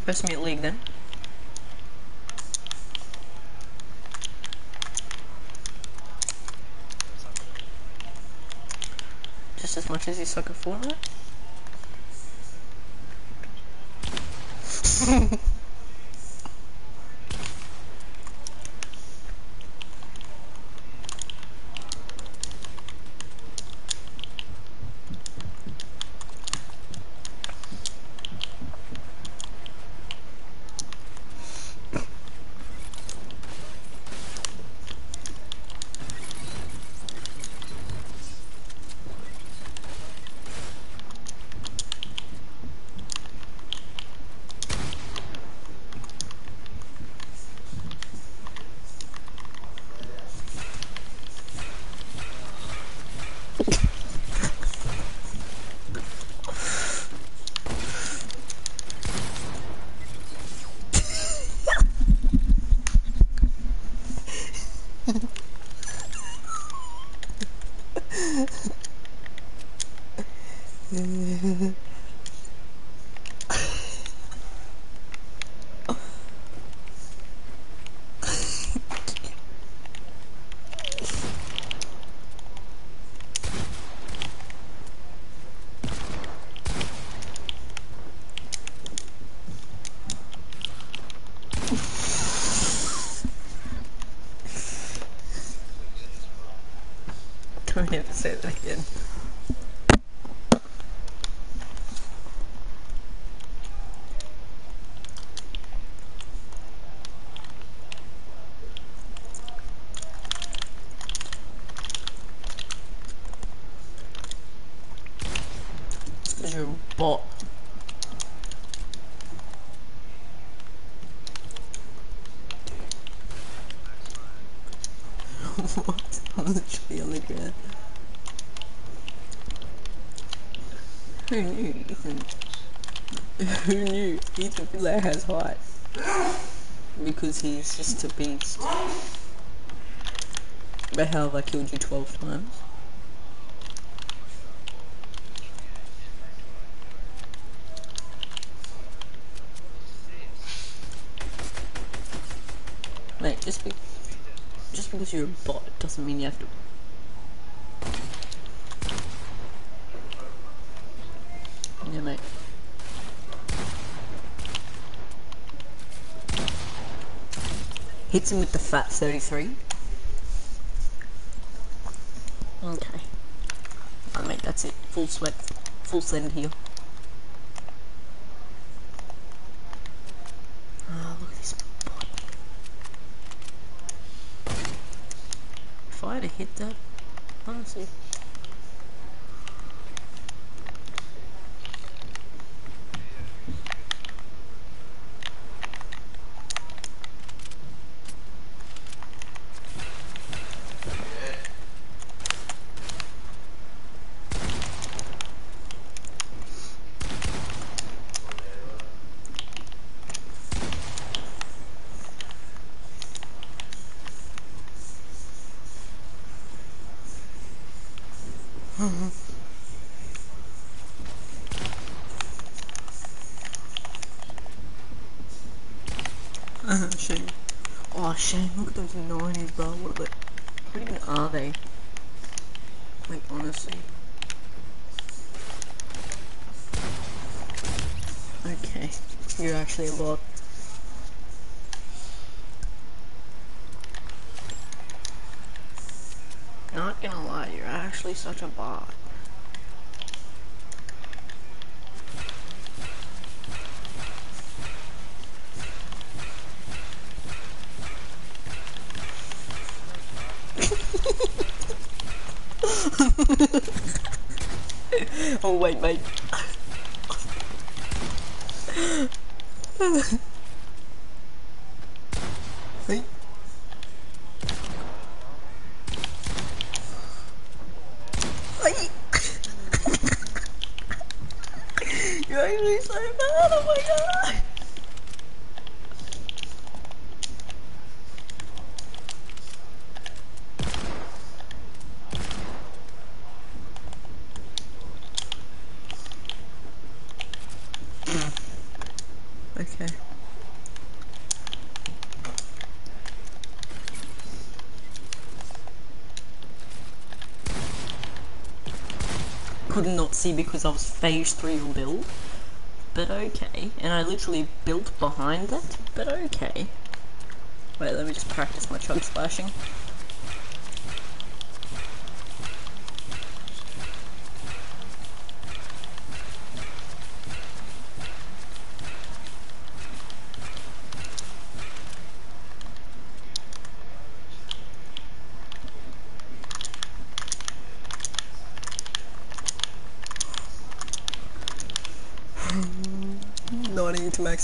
Let's mute league then. much is he sucker for? have to say that again. He's just a beast. But how have I killed you 12 times? Mate, just be just because you're a bot doesn't mean you have to Yeah mate. Hits him with the fat 33. Okay. Mate, that's it. Full sweat. Full send here. Oh, look at this body. If I had hit that, honestly. Shame. Shane, look at those 90s, bro. What, are what even are they? Like, honestly. Okay, you're actually a bot. Not gonna lie, you're actually such a bot. oh wait, mate. Hey. Hey. You're actually so bad, oh my god. Okay. Could not see because I was phase 3 on build. But okay. And I literally built behind it. But okay. Wait, let me just practice my chug splashing.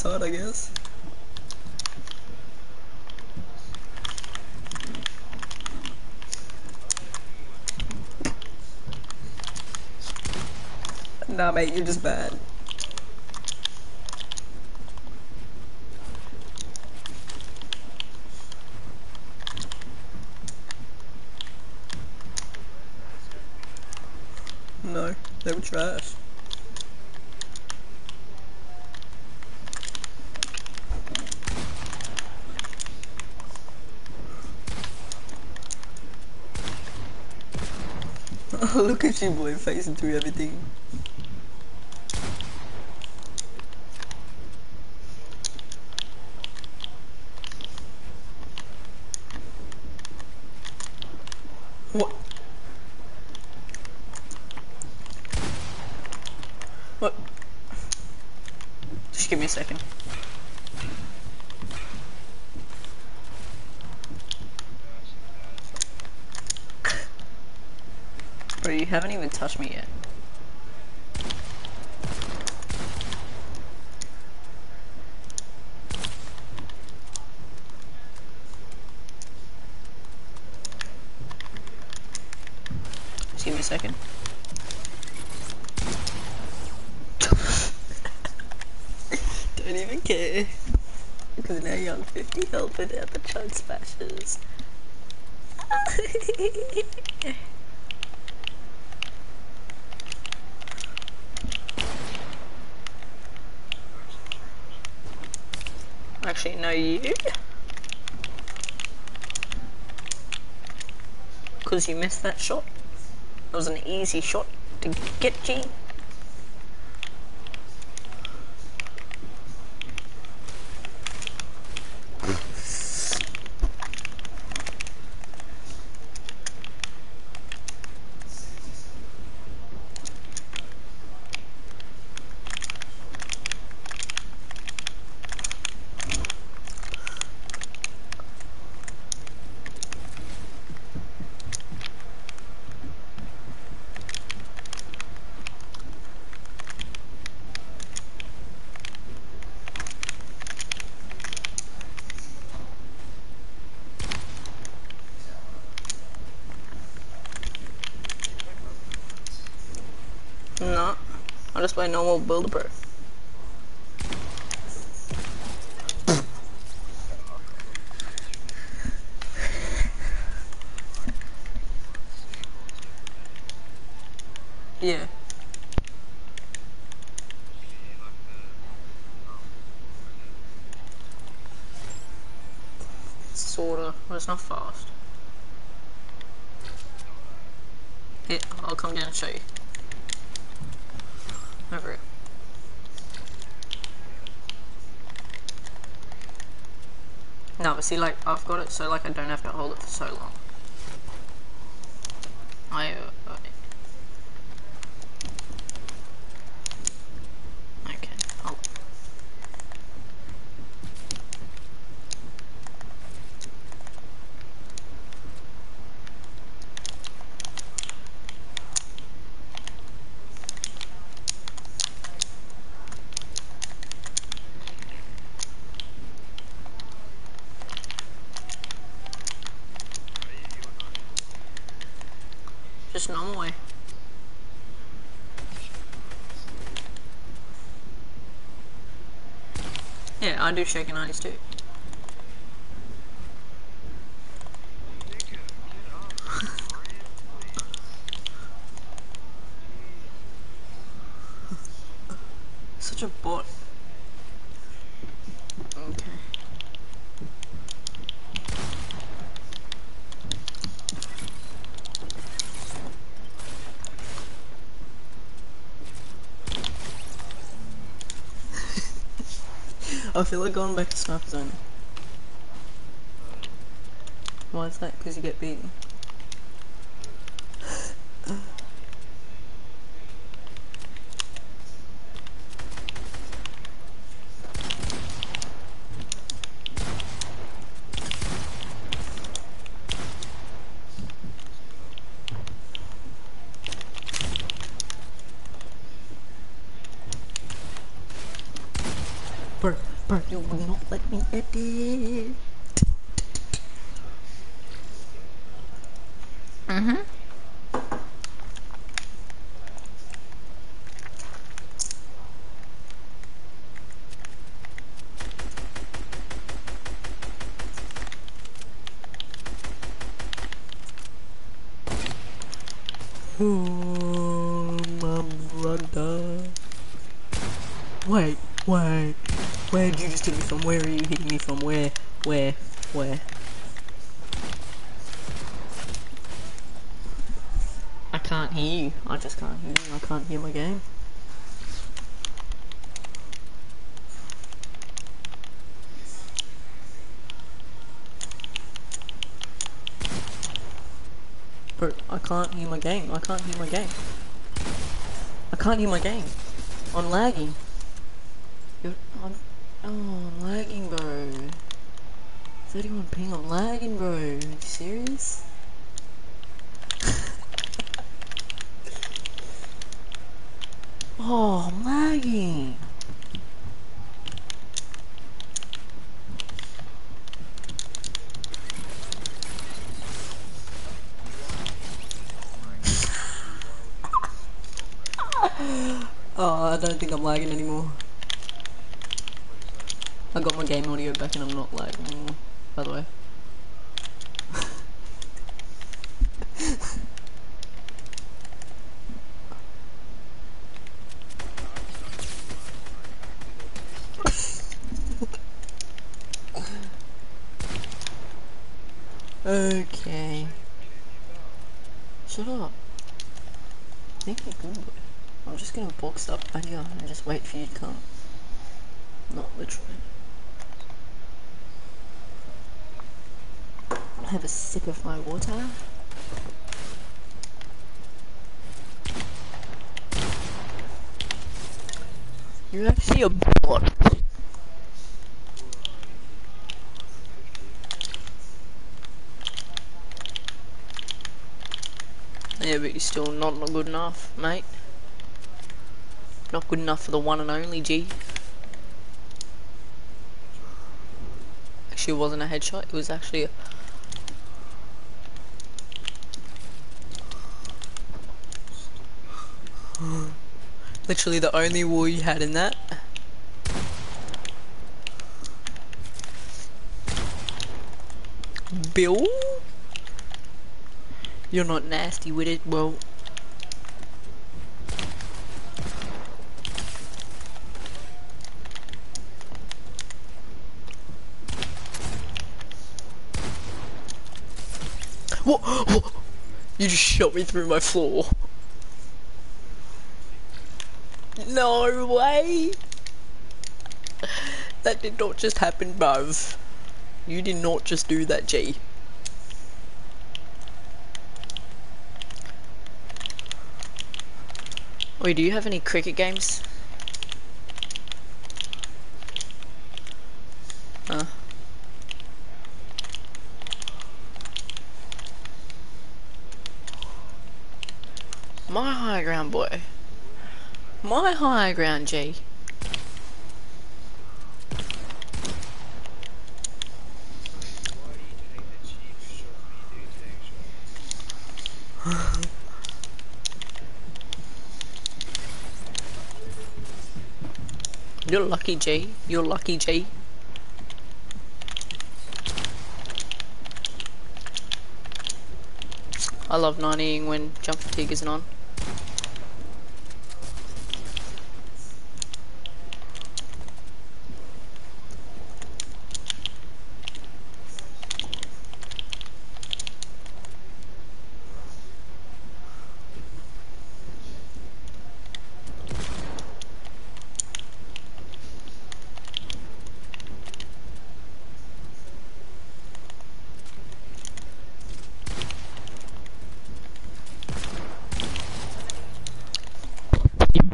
Out, I guess. Nah, mate, you're just bad. No, they were trash. Look at you, boy, facing through everything. touch me yet. Just give me a second. Don't even care. Because now you're on 50 health without the chug splashes. Because you missed that shot. It was an easy shot to get you. No, I just play normal Builder Pro. Yeah. Sorta, but it's not fast. Here, I'll come down and show you. Over it. No, but see, like, I've got it so, like, I don't have to hold it for so long. I, uh, okay, hold on. Just normal way. Yeah, I do shaking eyes too. Such a bot. Okay. I feel like going back to sniper zone. Why is that? Because you get beaten. Bro, you will not let me edit. Mm-hmm. Oh, my brother. Wait, wait. Where did you just hit me from? Where are you hitting me from? Where? Where? Where? I can't hear you. I just can't hear you. I can't hear my game. Bro, I can't hear my game. I can't hear my game. I can't hear my game. I'm lagging. You're, I'm, oh, I'm lagging, bro. 31 ping, I'm lagging, bro. Are you serious? oh, I'm lagging. Oh, I don't think I'm lagging anymore. I got my game audio back and I'm not lagging anymore, by the way. okay. Shut up. Think you're good. I'm just gonna box up right here and just wait for you to come. Not literally. Have a sip of my water. You're actually a bot. Yeah, but you're still not good enough, mate. Not good enough for the one and only G. Actually, wasn't a headshot. It was actually a... Literally the only wall you had in that. Bill? You're not nasty with it, well... What? what? You just shot me through my floor. No way! That did not just happen, bruv. You did not just do that, G. Wait, do you have any cricket games? Huh? My high ground boy. My high ground G. You're lucky G. You're lucky G. I love 90ing when jump fatigue isn't on.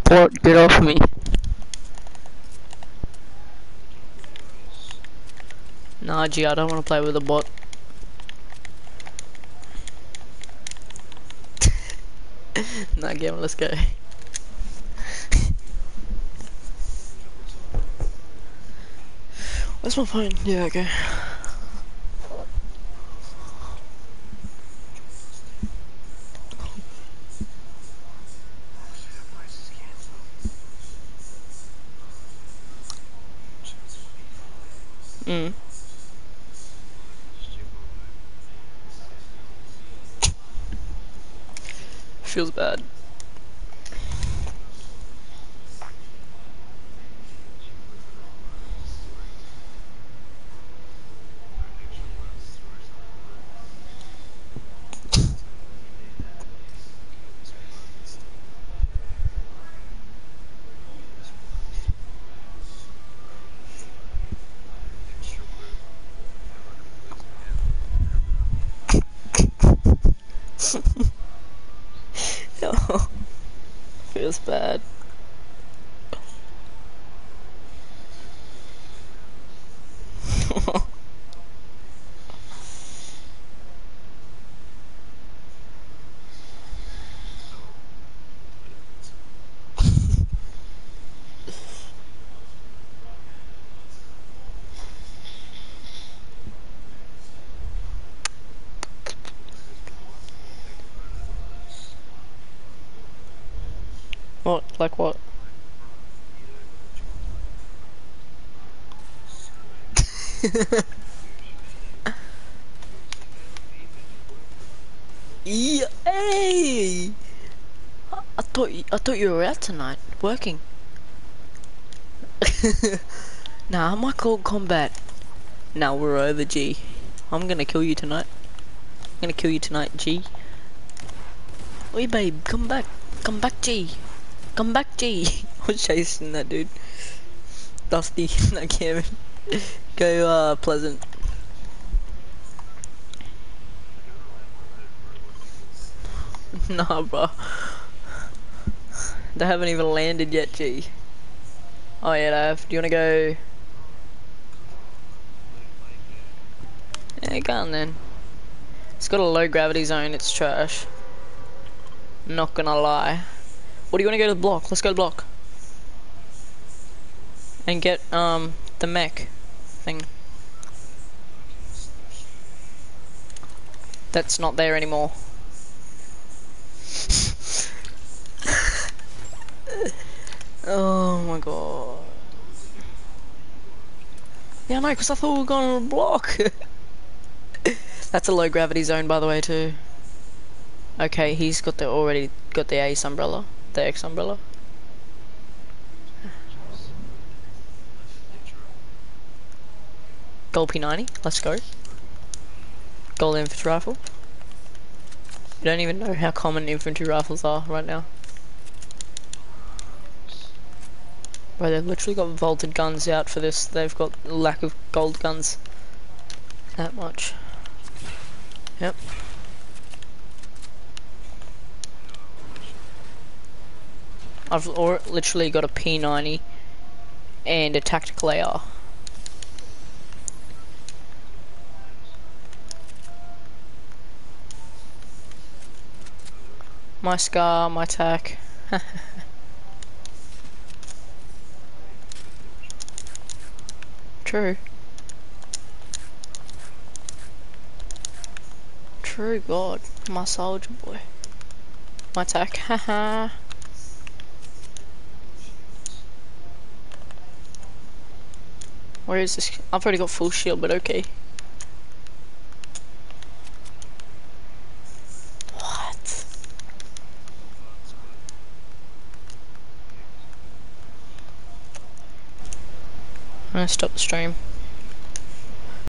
Bot, get off me. Nah, gee, I don't want to play with a bot. nah, game, let's go. Where's my phone? Yeah, okay. Thought you, were out tonight working. nah, I might call combat. Now we're over, G. I'm gonna kill you tonight. I'm gonna kill you tonight, G. Oi, babe, come back. Come back, G. Come back, G. I was chasing that dude. Dusty, not Kevin. Go, uh, Pleasant. nah, bro. They haven't even landed yet, G. Oh yeah, they have. Do you wanna go? Yeah, go on then. It's got a low gravity zone, it's trash. Not gonna lie. What do you wanna go to the block? Let's go to block. And get, um, the mech thing. That's not there anymore. Oh my god. Yeah, no, because I thought we were going to block. That's a low gravity zone, by the way, too. Okay, he's got the already got the ace umbrella, the X umbrella. Gold P90, let's go. Gold infantry rifle. You don't even know how common infantry rifles are right now. Bro, they've literally got vaulted guns out for this. They've got lack of gold guns. That much. Yep. I've literally got a P90 and a tactical AR. My scar, my tack. True. True God, my soldier boy. My attack, haha. Where is this? I've already got full shield, but okay. Gonna stop the stream.